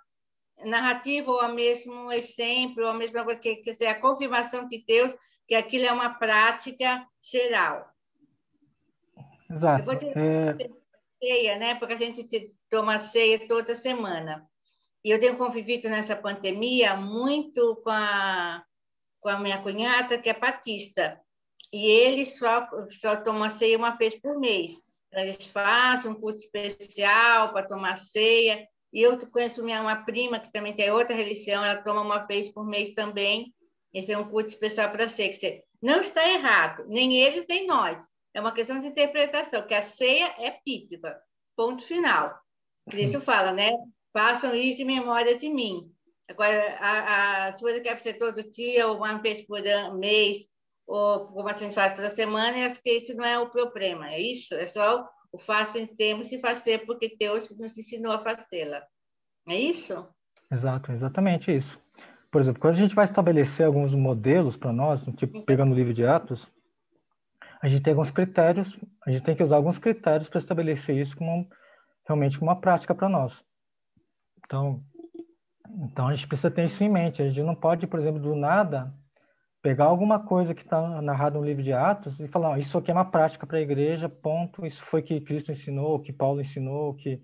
narrativa ou a mesmo exemplo ou a mesma coisa que quer dizer a confirmação de Deus que aquilo é uma prática geral. Exato. Eu vou dizer é... ceia, né? Porque a gente toma ceia toda semana. E eu tenho convivido nessa pandemia muito com a, com a minha cunhada, que é patista. E eles só, só tomam ceia uma vez por mês. Eles fazem um culto especial para tomar ceia. E eu conheço minha uma prima, que também tem outra religião, ela toma uma vez por mês também. Esse é um culto especial para ceia. Dizer, não está errado, nem eles, nem nós. É uma questão de interpretação, que a ceia é pípica. Ponto final. Cristo fala, né? façam isso em memória de mim. Agora, a, a, se você quer fazer todo dia, ou uma vez por mês, ou como a gente faz toda semana, acho que isso não é o problema, é isso? É só o fato em termos de fazer, porque Deus nos ensinou a fazê-la. É isso? Exato, exatamente isso. Por exemplo, quando a gente vai estabelecer alguns modelos para nós, tipo então, pegando o livro de Atos, a gente tem alguns critérios, a gente tem que usar alguns critérios para estabelecer isso como realmente como uma prática para nós. Então, então a gente precisa ter isso em mente. A gente não pode, por exemplo, do nada pegar alguma coisa que está narrada no livro de Atos e falar, oh, isso aqui é uma prática para a igreja, ponto. Isso foi que Cristo ensinou, que Paulo ensinou, que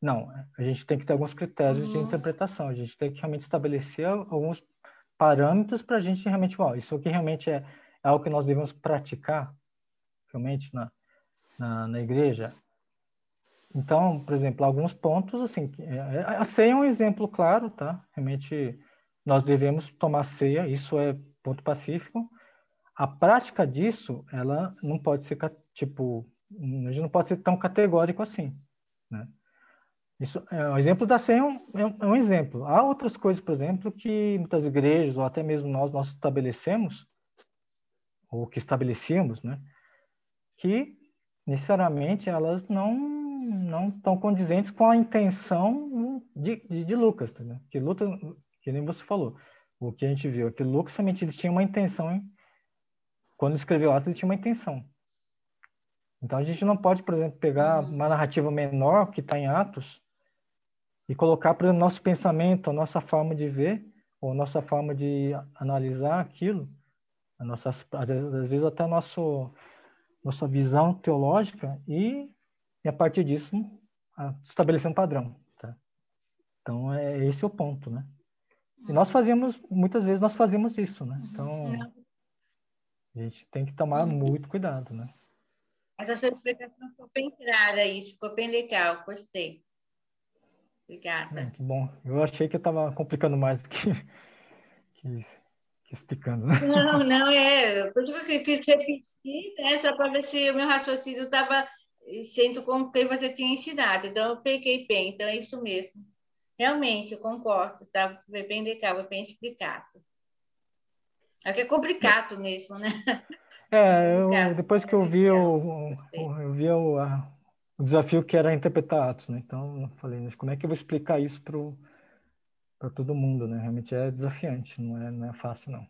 não. A gente tem que ter alguns critérios uhum. de interpretação. A gente tem que realmente estabelecer alguns parâmetros para a gente realmente, ó, oh, isso aqui realmente é, é algo que nós devemos praticar realmente na, na, na igreja. Então, por exemplo, alguns pontos, assim, é, é, a ceia é um exemplo claro, tá? Realmente, nós devemos tomar ceia, isso é ponto pacífico. A prática disso, ela não pode ser, tipo, a gente não pode ser tão categórico assim, né? Isso, é, o exemplo da ceia é um, é um exemplo. Há outras coisas, por exemplo, que muitas igrejas, ou até mesmo nós, nós estabelecemos, ou que estabelecíamos, né? Que, necessariamente, elas não não estão condizentes com a intenção de, de, de Lucas, tá que Lucas, que nem você falou, o que a gente viu, é que Lucas somente ele tinha uma intenção, hein? quando escreveu Atos ele tinha uma intenção. Então a gente não pode, por exemplo, pegar uhum. uma narrativa menor que está em Atos e colocar para o nosso pensamento, a nossa forma de ver, ou a nossa forma de analisar aquilo, a nossa, às vezes até a nosso, nossa visão teológica e, e a partir disso estabelecer um padrão. Tá? Então, é esse é o ponto, né? E nós fazíamos, muitas vezes nós fazíamos isso, né? Então, a gente tem que tomar muito cuidado, né? Essa sua explicação ficou bem clara aí, ficou bem legal, gostei. Obrigada. É, que bom. Eu achei que eu estava complicando mais do que, que, que, explicando. Né? Não, não, é. Por isso você quis repetir, né, só para ver se o meu raciocínio estava sendo como que você tinha ensinado. Então, eu peguei bem, então é isso mesmo. Realmente, eu concordo, tá? Foi bem legal, bem explicado. É que é complicado mesmo, né? É, eu, depois que eu vi o, eu vi o, a, o desafio que era interpretar atos, né? Então, eu falei, como é que eu vou explicar isso para todo mundo, né? Realmente é desafiante, não é, não é fácil, não.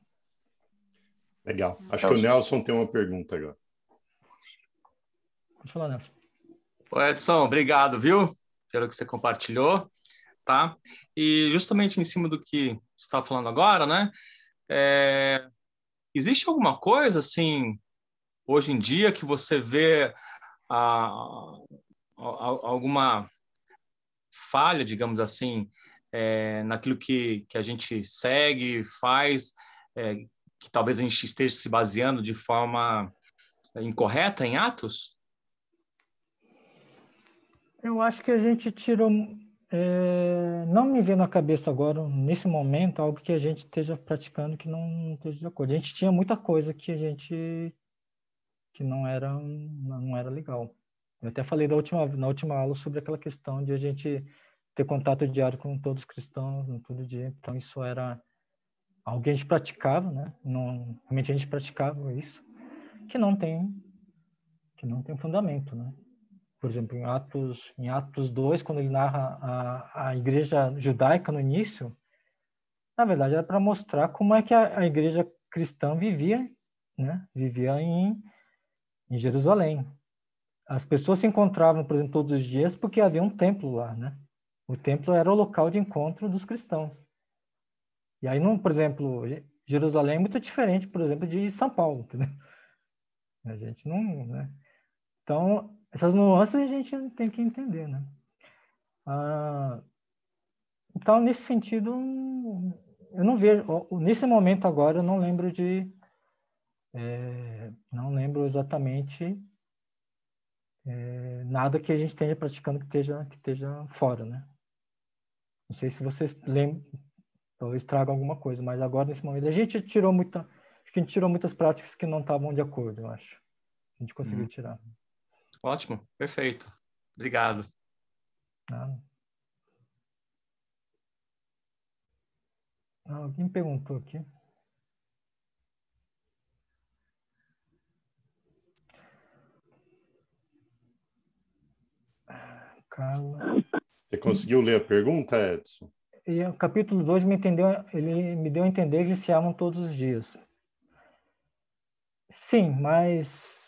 Legal. Acho que o Nelson tem uma pergunta agora. Pode falar, Nelson. Ô Edson, obrigado, viu? Pelo que você compartilhou, tá? E justamente em cima do que você está falando agora, né? É... Existe alguma coisa, assim, hoje em dia que você vê alguma falha, digamos assim, é, naquilo que, que a gente segue, faz, é, que talvez a gente esteja se baseando de forma incorreta em atos? Eu acho que a gente tirou. É, não me vê na cabeça agora, nesse momento, algo que a gente esteja praticando que não esteja de acordo. A gente tinha muita coisa que a gente que não era não era legal. Eu até falei da última na última aula sobre aquela questão de a gente ter contato diário com todos os cristãos todo dia. Então isso era algo que a gente praticava, né? Não, realmente a gente praticava isso, que não tem que não tem fundamento, né? Por exemplo, em Atos em Atos 2, quando ele narra a, a igreja judaica no início, na verdade era para mostrar como é que a, a igreja cristã vivia, né? Vivia em em Jerusalém. As pessoas se encontravam, por exemplo, todos os dias porque havia um templo lá, né? O templo era o local de encontro dos cristãos. E aí, não, por exemplo, Jerusalém é muito diferente, por exemplo, de São Paulo, entendeu? A gente não, né? Então, essas nuances a gente tem que entender, né? Ah, então, nesse sentido, eu não vejo, nesse momento agora, eu não lembro de é, não lembro exatamente é, nada que a gente esteja praticando que esteja, que esteja fora, né? Não sei se vocês lembram, talvez tragam alguma coisa, mas agora, nesse momento, a gente tirou muita, acho que a gente tirou muitas práticas que não estavam de acordo, eu acho. A gente conseguiu uhum. tirar. Ótimo, perfeito. Obrigado. Ah. Alguém perguntou aqui. Você conseguiu ler a pergunta, Edson? E o capítulo 2 me entendeu, ele me deu a entender que eles se amam todos os dias. Sim, mas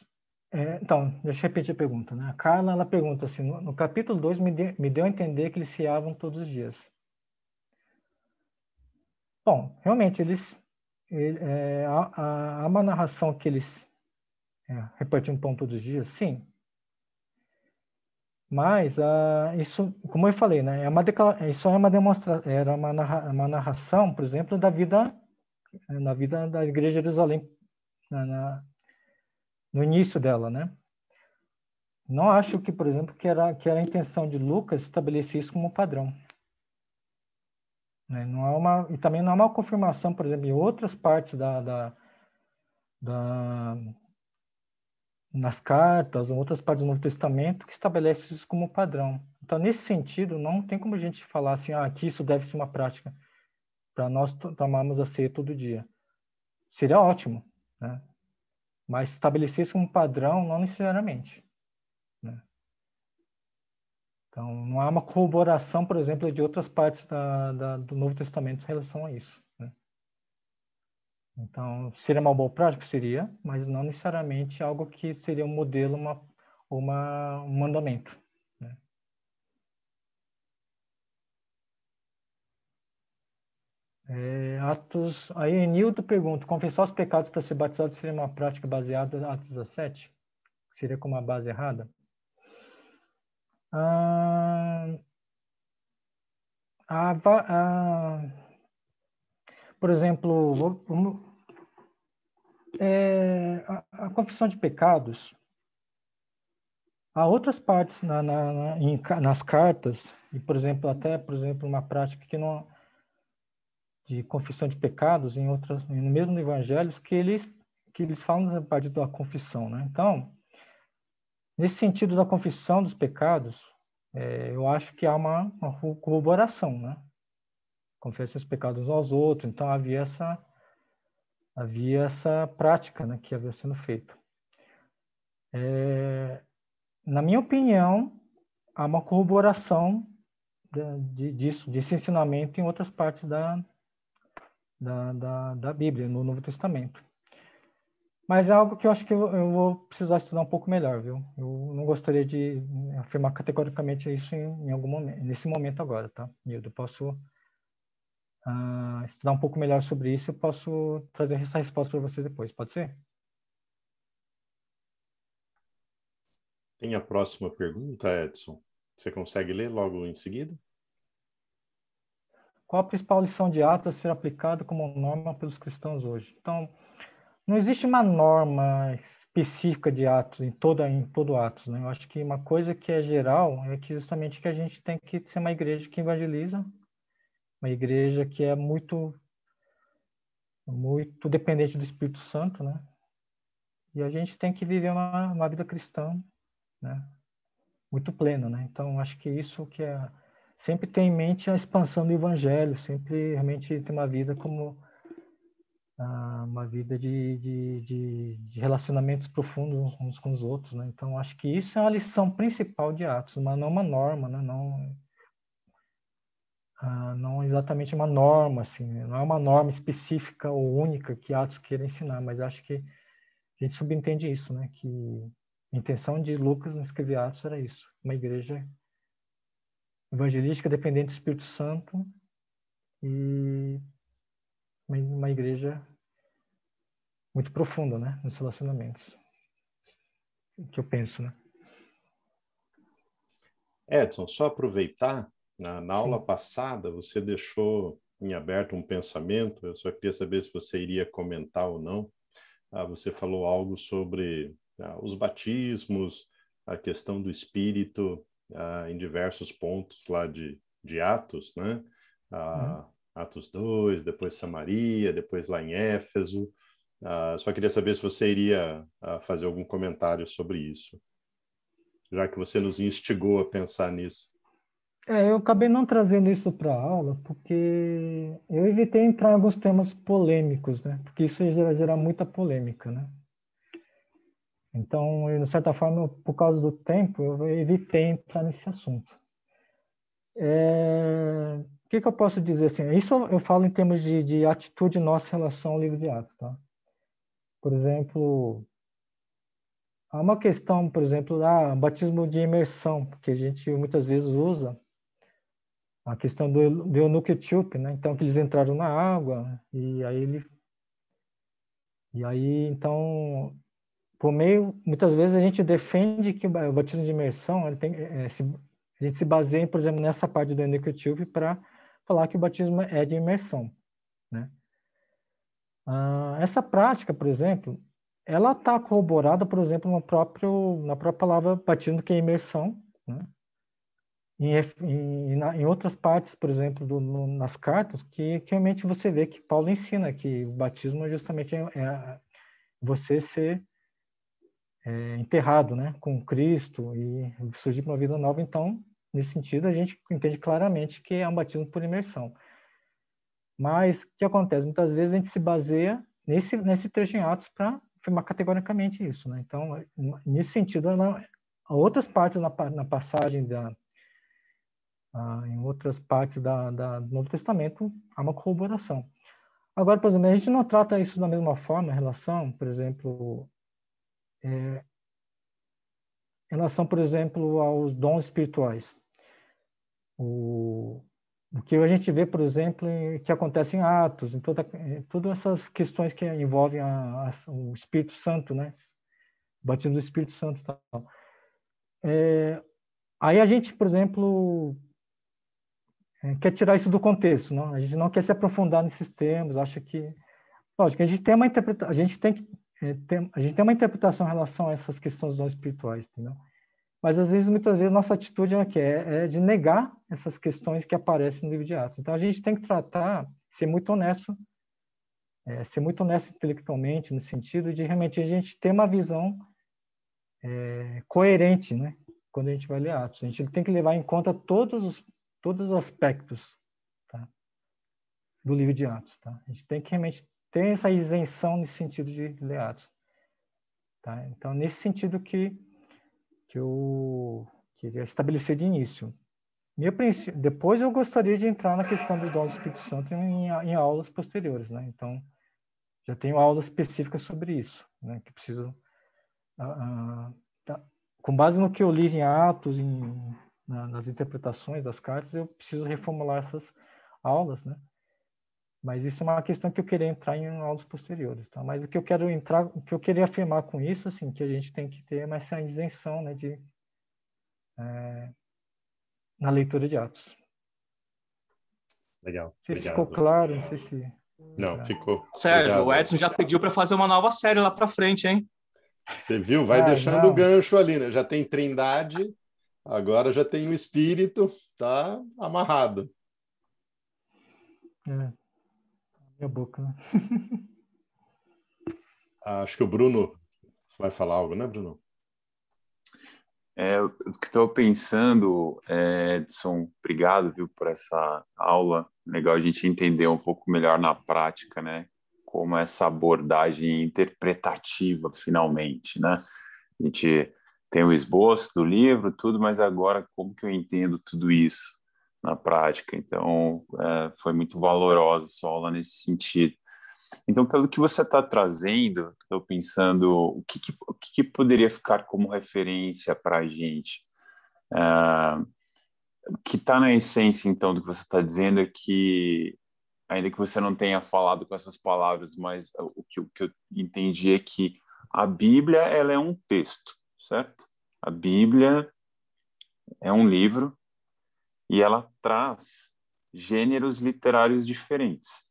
é, então, deixa eu repetir a pergunta. Né? A Carla ela pergunta assim: no, no capítulo 2 me, de, me deu a entender que eles se amam todos os dias. Bom, realmente, eles. Ele, é, há, há uma narração que eles é, repartiam pão todos os dias? Sim, mas uh, isso, como eu falei, né, é uma isso é uma demonstra era uma, narra uma narração, por exemplo, da vida na vida da Igreja de Jerusalém na, na, no início dela, né? Não acho que, por exemplo, que era que era a intenção de Lucas estabelecer isso como padrão. Né? Não é uma e também não é uma confirmação, por exemplo, em outras partes da, da, da nas cartas ou outras partes do Novo Testamento que estabelece isso como padrão. Então, nesse sentido, não tem como a gente falar assim, ah, que isso deve ser uma prática para nós tomarmos a ceia todo dia. Seria ótimo, né? Mas estabelecer isso como padrão, não necessariamente. Né? Então, não há uma corroboração, por exemplo, de outras partes da, da, do Novo Testamento em relação a isso. Então, seria uma boa prática? Seria, mas não necessariamente algo que seria um modelo, uma, uma, um mandamento. Né? É, Atos. Aí Nildo pergunta: confessar os pecados para ser batizado seria uma prática baseada em Atos 17? Seria com uma base errada? Ah, a, a, por exemplo, é, a, a, confissão de pecados, há outras partes na, na, na em, nas cartas, e por exemplo, até por exemplo, uma prática que não de confissão de pecados em outras, no mesmo evangelhos, que eles que eles falam a parte da confissão, né? Então, nesse sentido da confissão dos pecados, é, eu acho que há uma, uma corroboração, né? Confessem os pecados uns aos outros, então havia essa havia essa prática, né, que havia sendo feita. É, na minha opinião, há uma corroboração de, de, disso, desse ensinamento em outras partes da, da, da, da Bíblia, no Novo Testamento. Mas é algo que eu acho que eu, eu, vou precisar estudar um pouco melhor, viu? Eu não gostaria de afirmar categoricamente isso em, em algum momento, nesse momento agora, tá? Eu posso uh, estudar um pouco melhor sobre isso, eu posso trazer essa resposta para você depois, pode ser? Tem a próxima pergunta, Edson. Você consegue ler logo em seguida? Qual a principal lição de Atos a ser aplicada como norma pelos cristãos hoje? Então, não existe uma norma específica de Atos em toda em todo Atos, né? Eu acho que uma coisa que é geral é que justamente que a gente tem que ser uma igreja que evangeliza, uma igreja que é muito muito dependente do Espírito Santo, né? E a gente tem que viver uma, uma vida cristã, né? Muito plena, né? Então, acho que isso que é sempre ter em mente a expansão do evangelho, sempre realmente ter uma vida como ah, uma vida de, de, de, de, relacionamentos profundos uns com os outros, né? Então acho que isso é a lição principal de Atos, mas não uma norma, né? Não ah, não exatamente uma norma, assim, né? não é uma norma específica ou única que Atos queira ensinar, mas acho que a gente subentende isso, né? Que a intenção de Lucas no escrever Atos era isso, uma igreja evangelística dependente do Espírito Santo e uma igreja muito profunda, né, nos relacionamentos. O que eu penso, né? Edson, só aproveitar, na, na aula passada você deixou em aberto um pensamento, eu só queria saber se você iria comentar ou não. Ah, você falou algo sobre ah, os batismos, a questão do Espírito uh, em diversos pontos lá de, de Atos, né? Uh, uhum. Atos 2, depois Samaria, depois lá em Éfeso. Uh, só queria saber se você iria fazer algum comentário sobre isso, já que você nos instigou a pensar nisso. É, eu acabei não trazendo isso para a aula porque eu evitei entrar em alguns temas polêmicos, né? Porque isso ia gerar muita polêmica, né? Então, de certa forma, por causa do tempo, eu evitei entrar nesse assunto. É... O que, que, eu posso dizer assim? Isso eu falo em termos de, de atitude nossa em relação ao livro de Atos, tá? Por exemplo, há uma questão, por exemplo, da batismo de imersão, que a gente muitas vezes usa a questão do, do eunuco etíope, né? Então, que eles entraram na água e aí ele e aí, então, por meio, muitas vezes a gente defende que o batismo de imersão, tem, é, se, a gente se baseia, por exemplo, nessa parte do Enecotilve para falar que o batismo é de imersão, né? Ah, essa prática, por exemplo, ela está corroborada, por exemplo, no próprio, na própria palavra batismo, que é imersão, né? Em, em, em, outras partes, por exemplo, do, no, nas cartas, que, que realmente você vê que Paulo ensina que o batismo justamente é, é você ser é, enterrado né, com Cristo e surgir para uma vida nova. Então, nesse sentido, a gente entende claramente que é um batismo por imersão. Mas o que acontece? Muitas vezes a gente se baseia nesse, nesse trecho em Atos para afirmar categoricamente isso. Né? Então, nesse sentido, não, outras partes na, na passagem da, ah, em outras partes da, da, do Novo Testamento há uma corroboração. Agora, por exemplo, a gente não trata isso da mesma forma em relação, por exemplo, é, em relação, por exemplo, aos dons espirituais. O, o que a gente vê, por exemplo, que acontece em Atos, em toda, em todas essas questões que envolvem a, a, o Espírito Santo, né? Batismo do Espírito Santo e tal. É, aí a gente, por exemplo, é, quer tirar isso do contexto, não? A gente não quer se aprofundar nesses termos, acha que, lógico, a gente tem uma interpretação, a gente tem que tem, a gente tem uma interpretação em relação a essas questões não espirituais, entendeu? Mas às vezes, muitas vezes, nossa atitude é, é, é de negar essas questões que aparecem no livro de Atos. Então a gente tem que tratar, ser muito honesto, é, ser muito honesto intelectualmente, no sentido de realmente a gente ter uma visão é, coerente, né? Quando a gente vai ler Atos, a gente tem que levar em conta todos os todos os aspectos tá? do livro de Atos, tá? A gente tem que realmente ter essa isenção nesse sentido de ler Atos, tá? Então nesse sentido que que eu queria estabelecer de início. Depois eu gostaria de entrar na questão do dom do Espírito Santo em, em aulas posteriores, né? Então, já tenho aulas específicas sobre isso, né? Que preciso, uh, uh, com base no que eu li em Atos, em, na, nas interpretações das cartas, eu preciso reformular essas aulas, né? Mas isso é uma questão que eu queria entrar em aulas posteriores, tá? Mas o que eu quero entrar, o que eu queria afirmar com isso, assim, que a gente tem que ter mais essa isenção, né, de é, na leitura de Atos. Legal. Se ficou claro, não sei se. Não, ficou. Sérgio, Obrigado. o Edson já pediu para fazer uma nova série lá para frente, hein? Você viu? Vai ah, deixando o gancho ali, né? Já tem Trindade, agora já tem o Espírito, tá amarrado. É. Minha boca, né? Acho que o Bruno vai falar algo, né, Bruno? É, o que estou pensando, é, Edson, obrigado, viu, por essa aula. Legal a gente entender um pouco melhor na prática, né, como essa abordagem interpretativa, finalmente, né? A gente tem o esboço do livro, tudo, mas agora como que eu entendo tudo isso? Na prática. Então, é, foi muito valorosa sua aula nesse sentido. Então, pelo que você está trazendo, estou pensando o que, que, o que, que, poderia ficar como referência para a gente. É, o que está na essência, então, do que você está dizendo é que, ainda que você não tenha falado com essas palavras, mas o que, o que eu entendi é que a Bíblia ela é um texto, certo? A Bíblia é um livro e ela traz gêneros literários diferentes.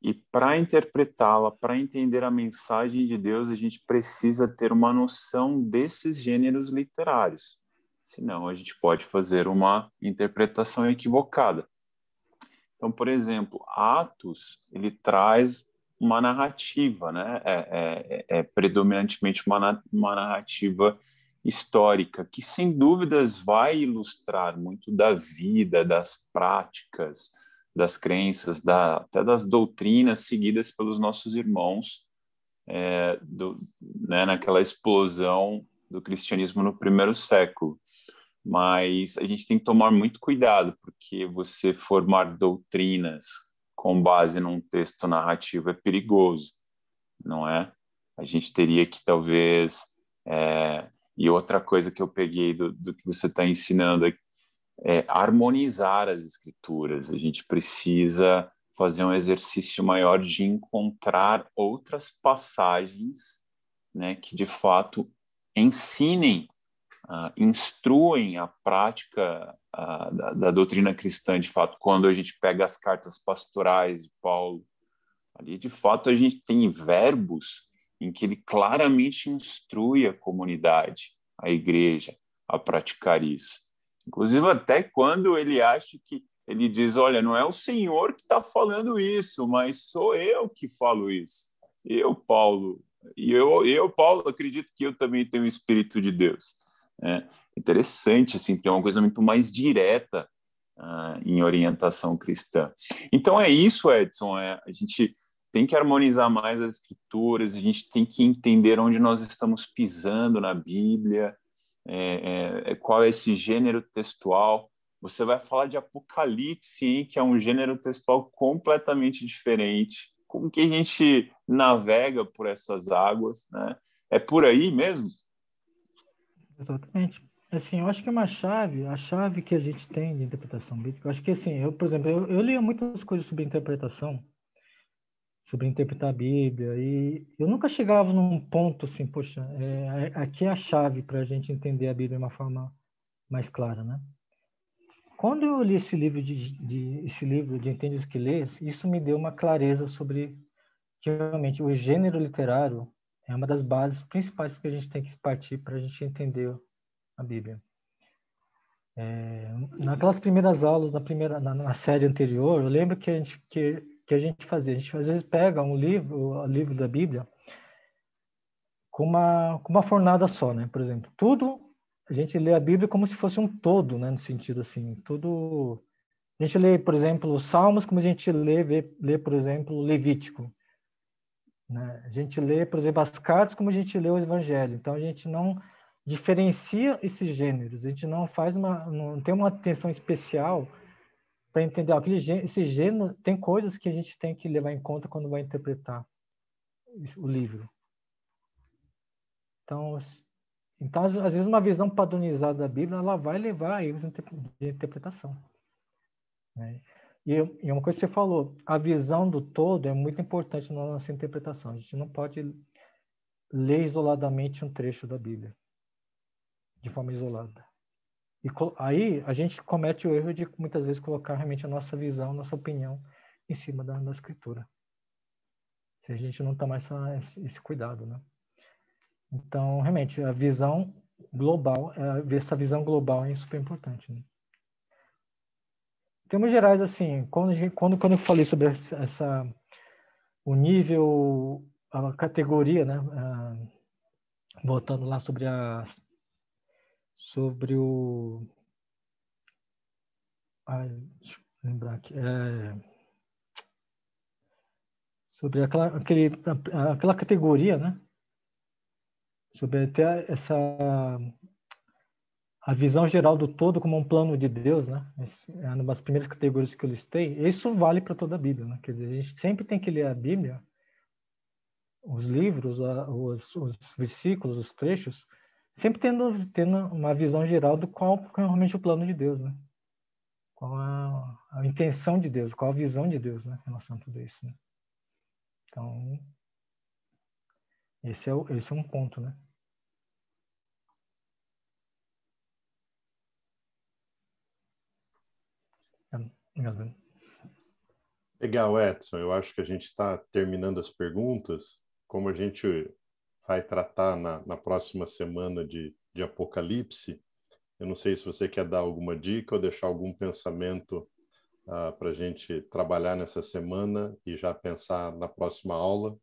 E para interpretá-la, para entender a mensagem de Deus, a gente precisa ter uma noção desses gêneros literários. Senão, a gente pode fazer uma interpretação equivocada. Então, por exemplo, Atos, ele traz uma narrativa, né? É, é, é predominantemente uma, uma narrativa histórica, que sem dúvidas vai ilustrar muito da vida, das práticas, das crenças, da, até das doutrinas seguidas pelos nossos irmãos é, do, né, naquela explosão do cristianismo no primeiro século. Mas a gente tem que tomar muito cuidado, porque você formar doutrinas com base num texto narrativo é perigoso, não é? A gente teria que talvez é, e outra coisa que eu peguei do, do que você está ensinando é, é harmonizar as escrituras. A gente precisa fazer um exercício maior de encontrar outras passagens né, que de fato ensinem, uh, instruem a prática uh, da, da, doutrina cristã. De fato, quando a gente pega as cartas pastorais de Paulo, ali de fato a gente tem verbos em que ele claramente instrui a comunidade, a igreja, a praticar isso. Inclusive, até quando ele acha que ele diz: Olha, não é o Senhor que está falando isso, mas sou eu que falo isso. Eu, Paulo. E eu, eu, Paulo, acredito que eu também tenho o Espírito de Deus. É interessante, assim, tem uma coisa muito mais direta uh, em orientação cristã. Então é isso, Edson. É, a gente tem que harmonizar mais as escrituras, a gente tem que entender onde nós estamos pisando na Bíblia, é, é, é, qual é esse gênero textual. Você vai falar de Apocalipse, hein, que é um gênero textual completamente diferente. Como que a gente navega por essas águas? Né? É por aí mesmo? Exatamente. assim, eu acho que é uma chave, a chave que a gente tem de interpretação bíblica, eu acho que assim, eu, por exemplo, eu, eu lia muitas coisas sobre interpretação, sobre interpretar a Bíblia, e eu nunca chegava num ponto assim, poxa, é, aqui é a chave para a gente entender a Bíblia de uma forma mais clara, né? Quando eu li esse livro de, de esse livro de Entende os que lês, isso me deu uma clareza sobre que realmente o gênero literário é uma das bases principais que a gente tem que partir para a gente entender a Bíblia. É, naquelas primeiras aulas, na primeira na, na, série anterior, eu lembro que a gente que, que a gente fazia, a gente às vezes pega um livro, o livro da Bíblia, com uma com uma fornada só, né? Por exemplo, tudo a gente lê a Bíblia como se fosse um todo, né? No sentido assim, tudo a gente lê, por exemplo, os Salmos como a gente lê, vê, lê por exemplo, Levítico. Né? A gente lê, por exemplo, as cartas como a gente lê o Evangelho. Então a gente não diferencia esses gêneros. A gente não faz uma, não tem uma atenção especial para entender ó, aquele esse gênero tem coisas que a gente tem que levar em conta quando vai interpretar o livro. Então, então às, vezes uma visão padronizada da Bíblia ela vai levar a erros de interpretação. Né? E, e uma coisa que você falou, a visão do todo é muito importante na nossa interpretação. A gente não pode ler isoladamente um trecho da Bíblia de forma isolada. E aí a gente comete o erro de muitas vezes colocar realmente a nossa visão, a nossa opinião em cima da, da escritura. Se a gente não tomar essa, esse cuidado, né? Então, realmente, a visão global, é, essa visão global é super importante. Né? Em termos gerais, assim, quando, quando, quando eu falei sobre essa, o nível, a categoria, né? voltando lá sobre as sobre o. Ai, deixa eu lembrar aqui. É, sobre aquela, aquele, aquela categoria, né? Sobre até essa a visão geral do todo como um plano de Deus, né? Esse é uma das primeiras categorias que eu listei. Isso vale para toda a Bíblia, né? Quer dizer, a gente sempre tem que ler a Bíblia, os livros, os, os versículos, os trechos, sempre tendo, tendo uma visão geral do qual é realmente o plano de Deus, né? Qual a, a intenção de Deus, qual a visão de Deus, né? Em relação a tudo isso, né? Então, esse é, o, esse é um ponto, né? Legal, Edson. Eu acho que a gente está terminando as perguntas. Como a gente vai tratar na, na próxima semana de, de Apocalipse. Eu não sei se você quer dar alguma dica ou deixar algum pensamento uh, ah, para a gente trabalhar nessa semana e já pensar na próxima aula.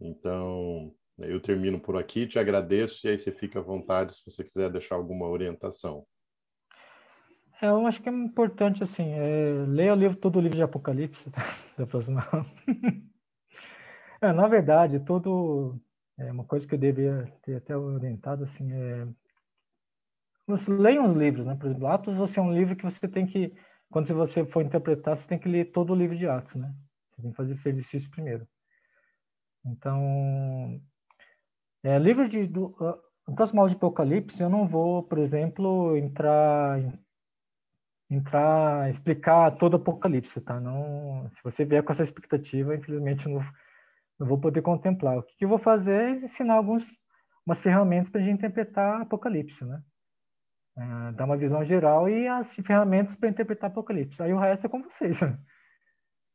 Então, eu termino por aqui, te agradeço e aí você fica à vontade se você quiser deixar alguma orientação. É, eu acho que é importante, assim, é, ler o livro, todo o livro de Apocalipse tá? da próxima é, na verdade, todo, é uma coisa que eu devia ter até orientado, assim, é... Você leiam os livros, né? Por exemplo, Atos você é um livro que você tem que, quando você for interpretar, você tem que ler todo o livro de Atos, né? Você tem que fazer esse exercício primeiro. Então, é, livro de... Do, uh, no próximo aula de Apocalipse, eu não vou, por exemplo, entrar entrar explicar todo o Apocalipse, tá? Não, se você vier com essa expectativa, infelizmente não não vou poder contemplar. O que eu vou fazer é ensinar algumas umas ferramentas para a gente interpretar Apocalipse, né? É, dar uma visão geral e as ferramentas para interpretar Apocalipse. Aí o resto é com vocês. Né?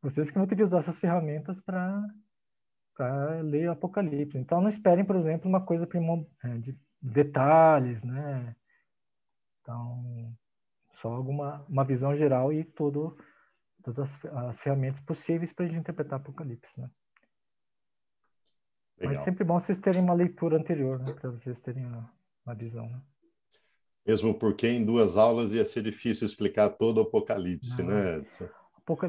Vocês que vão utilizar essas ferramentas para ler Apocalipse. Então não esperem, por exemplo, uma coisa é, de detalhes, né? Então só alguma uma visão geral e todas as, as ferramentas possíveis para a gente interpretar Apocalipse, né? Legal. Mas sempre bom vocês terem uma leitura anterior, né? Para vocês terem uma, uma visão, né? Mesmo porque em duas aulas ia ser difícil explicar todo o Apocalipse, não, né, Edson?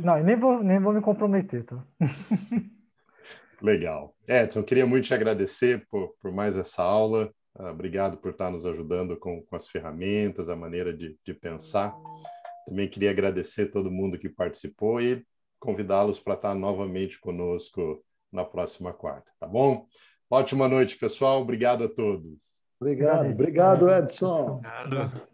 Não, nem vou, nem vou me comprometer, tá? Legal. Edson, queria muito te agradecer por, por mais essa aula. Uh, obrigado por estar nos ajudando com, com as ferramentas, a maneira de, de pensar. Também queria agradecer todo mundo que participou e convidá-los para estar novamente conosco na próxima quarta, tá bom? Ótima noite, pessoal. Obrigado a todos. Obrigado, obrigado, Edson. Obrigado.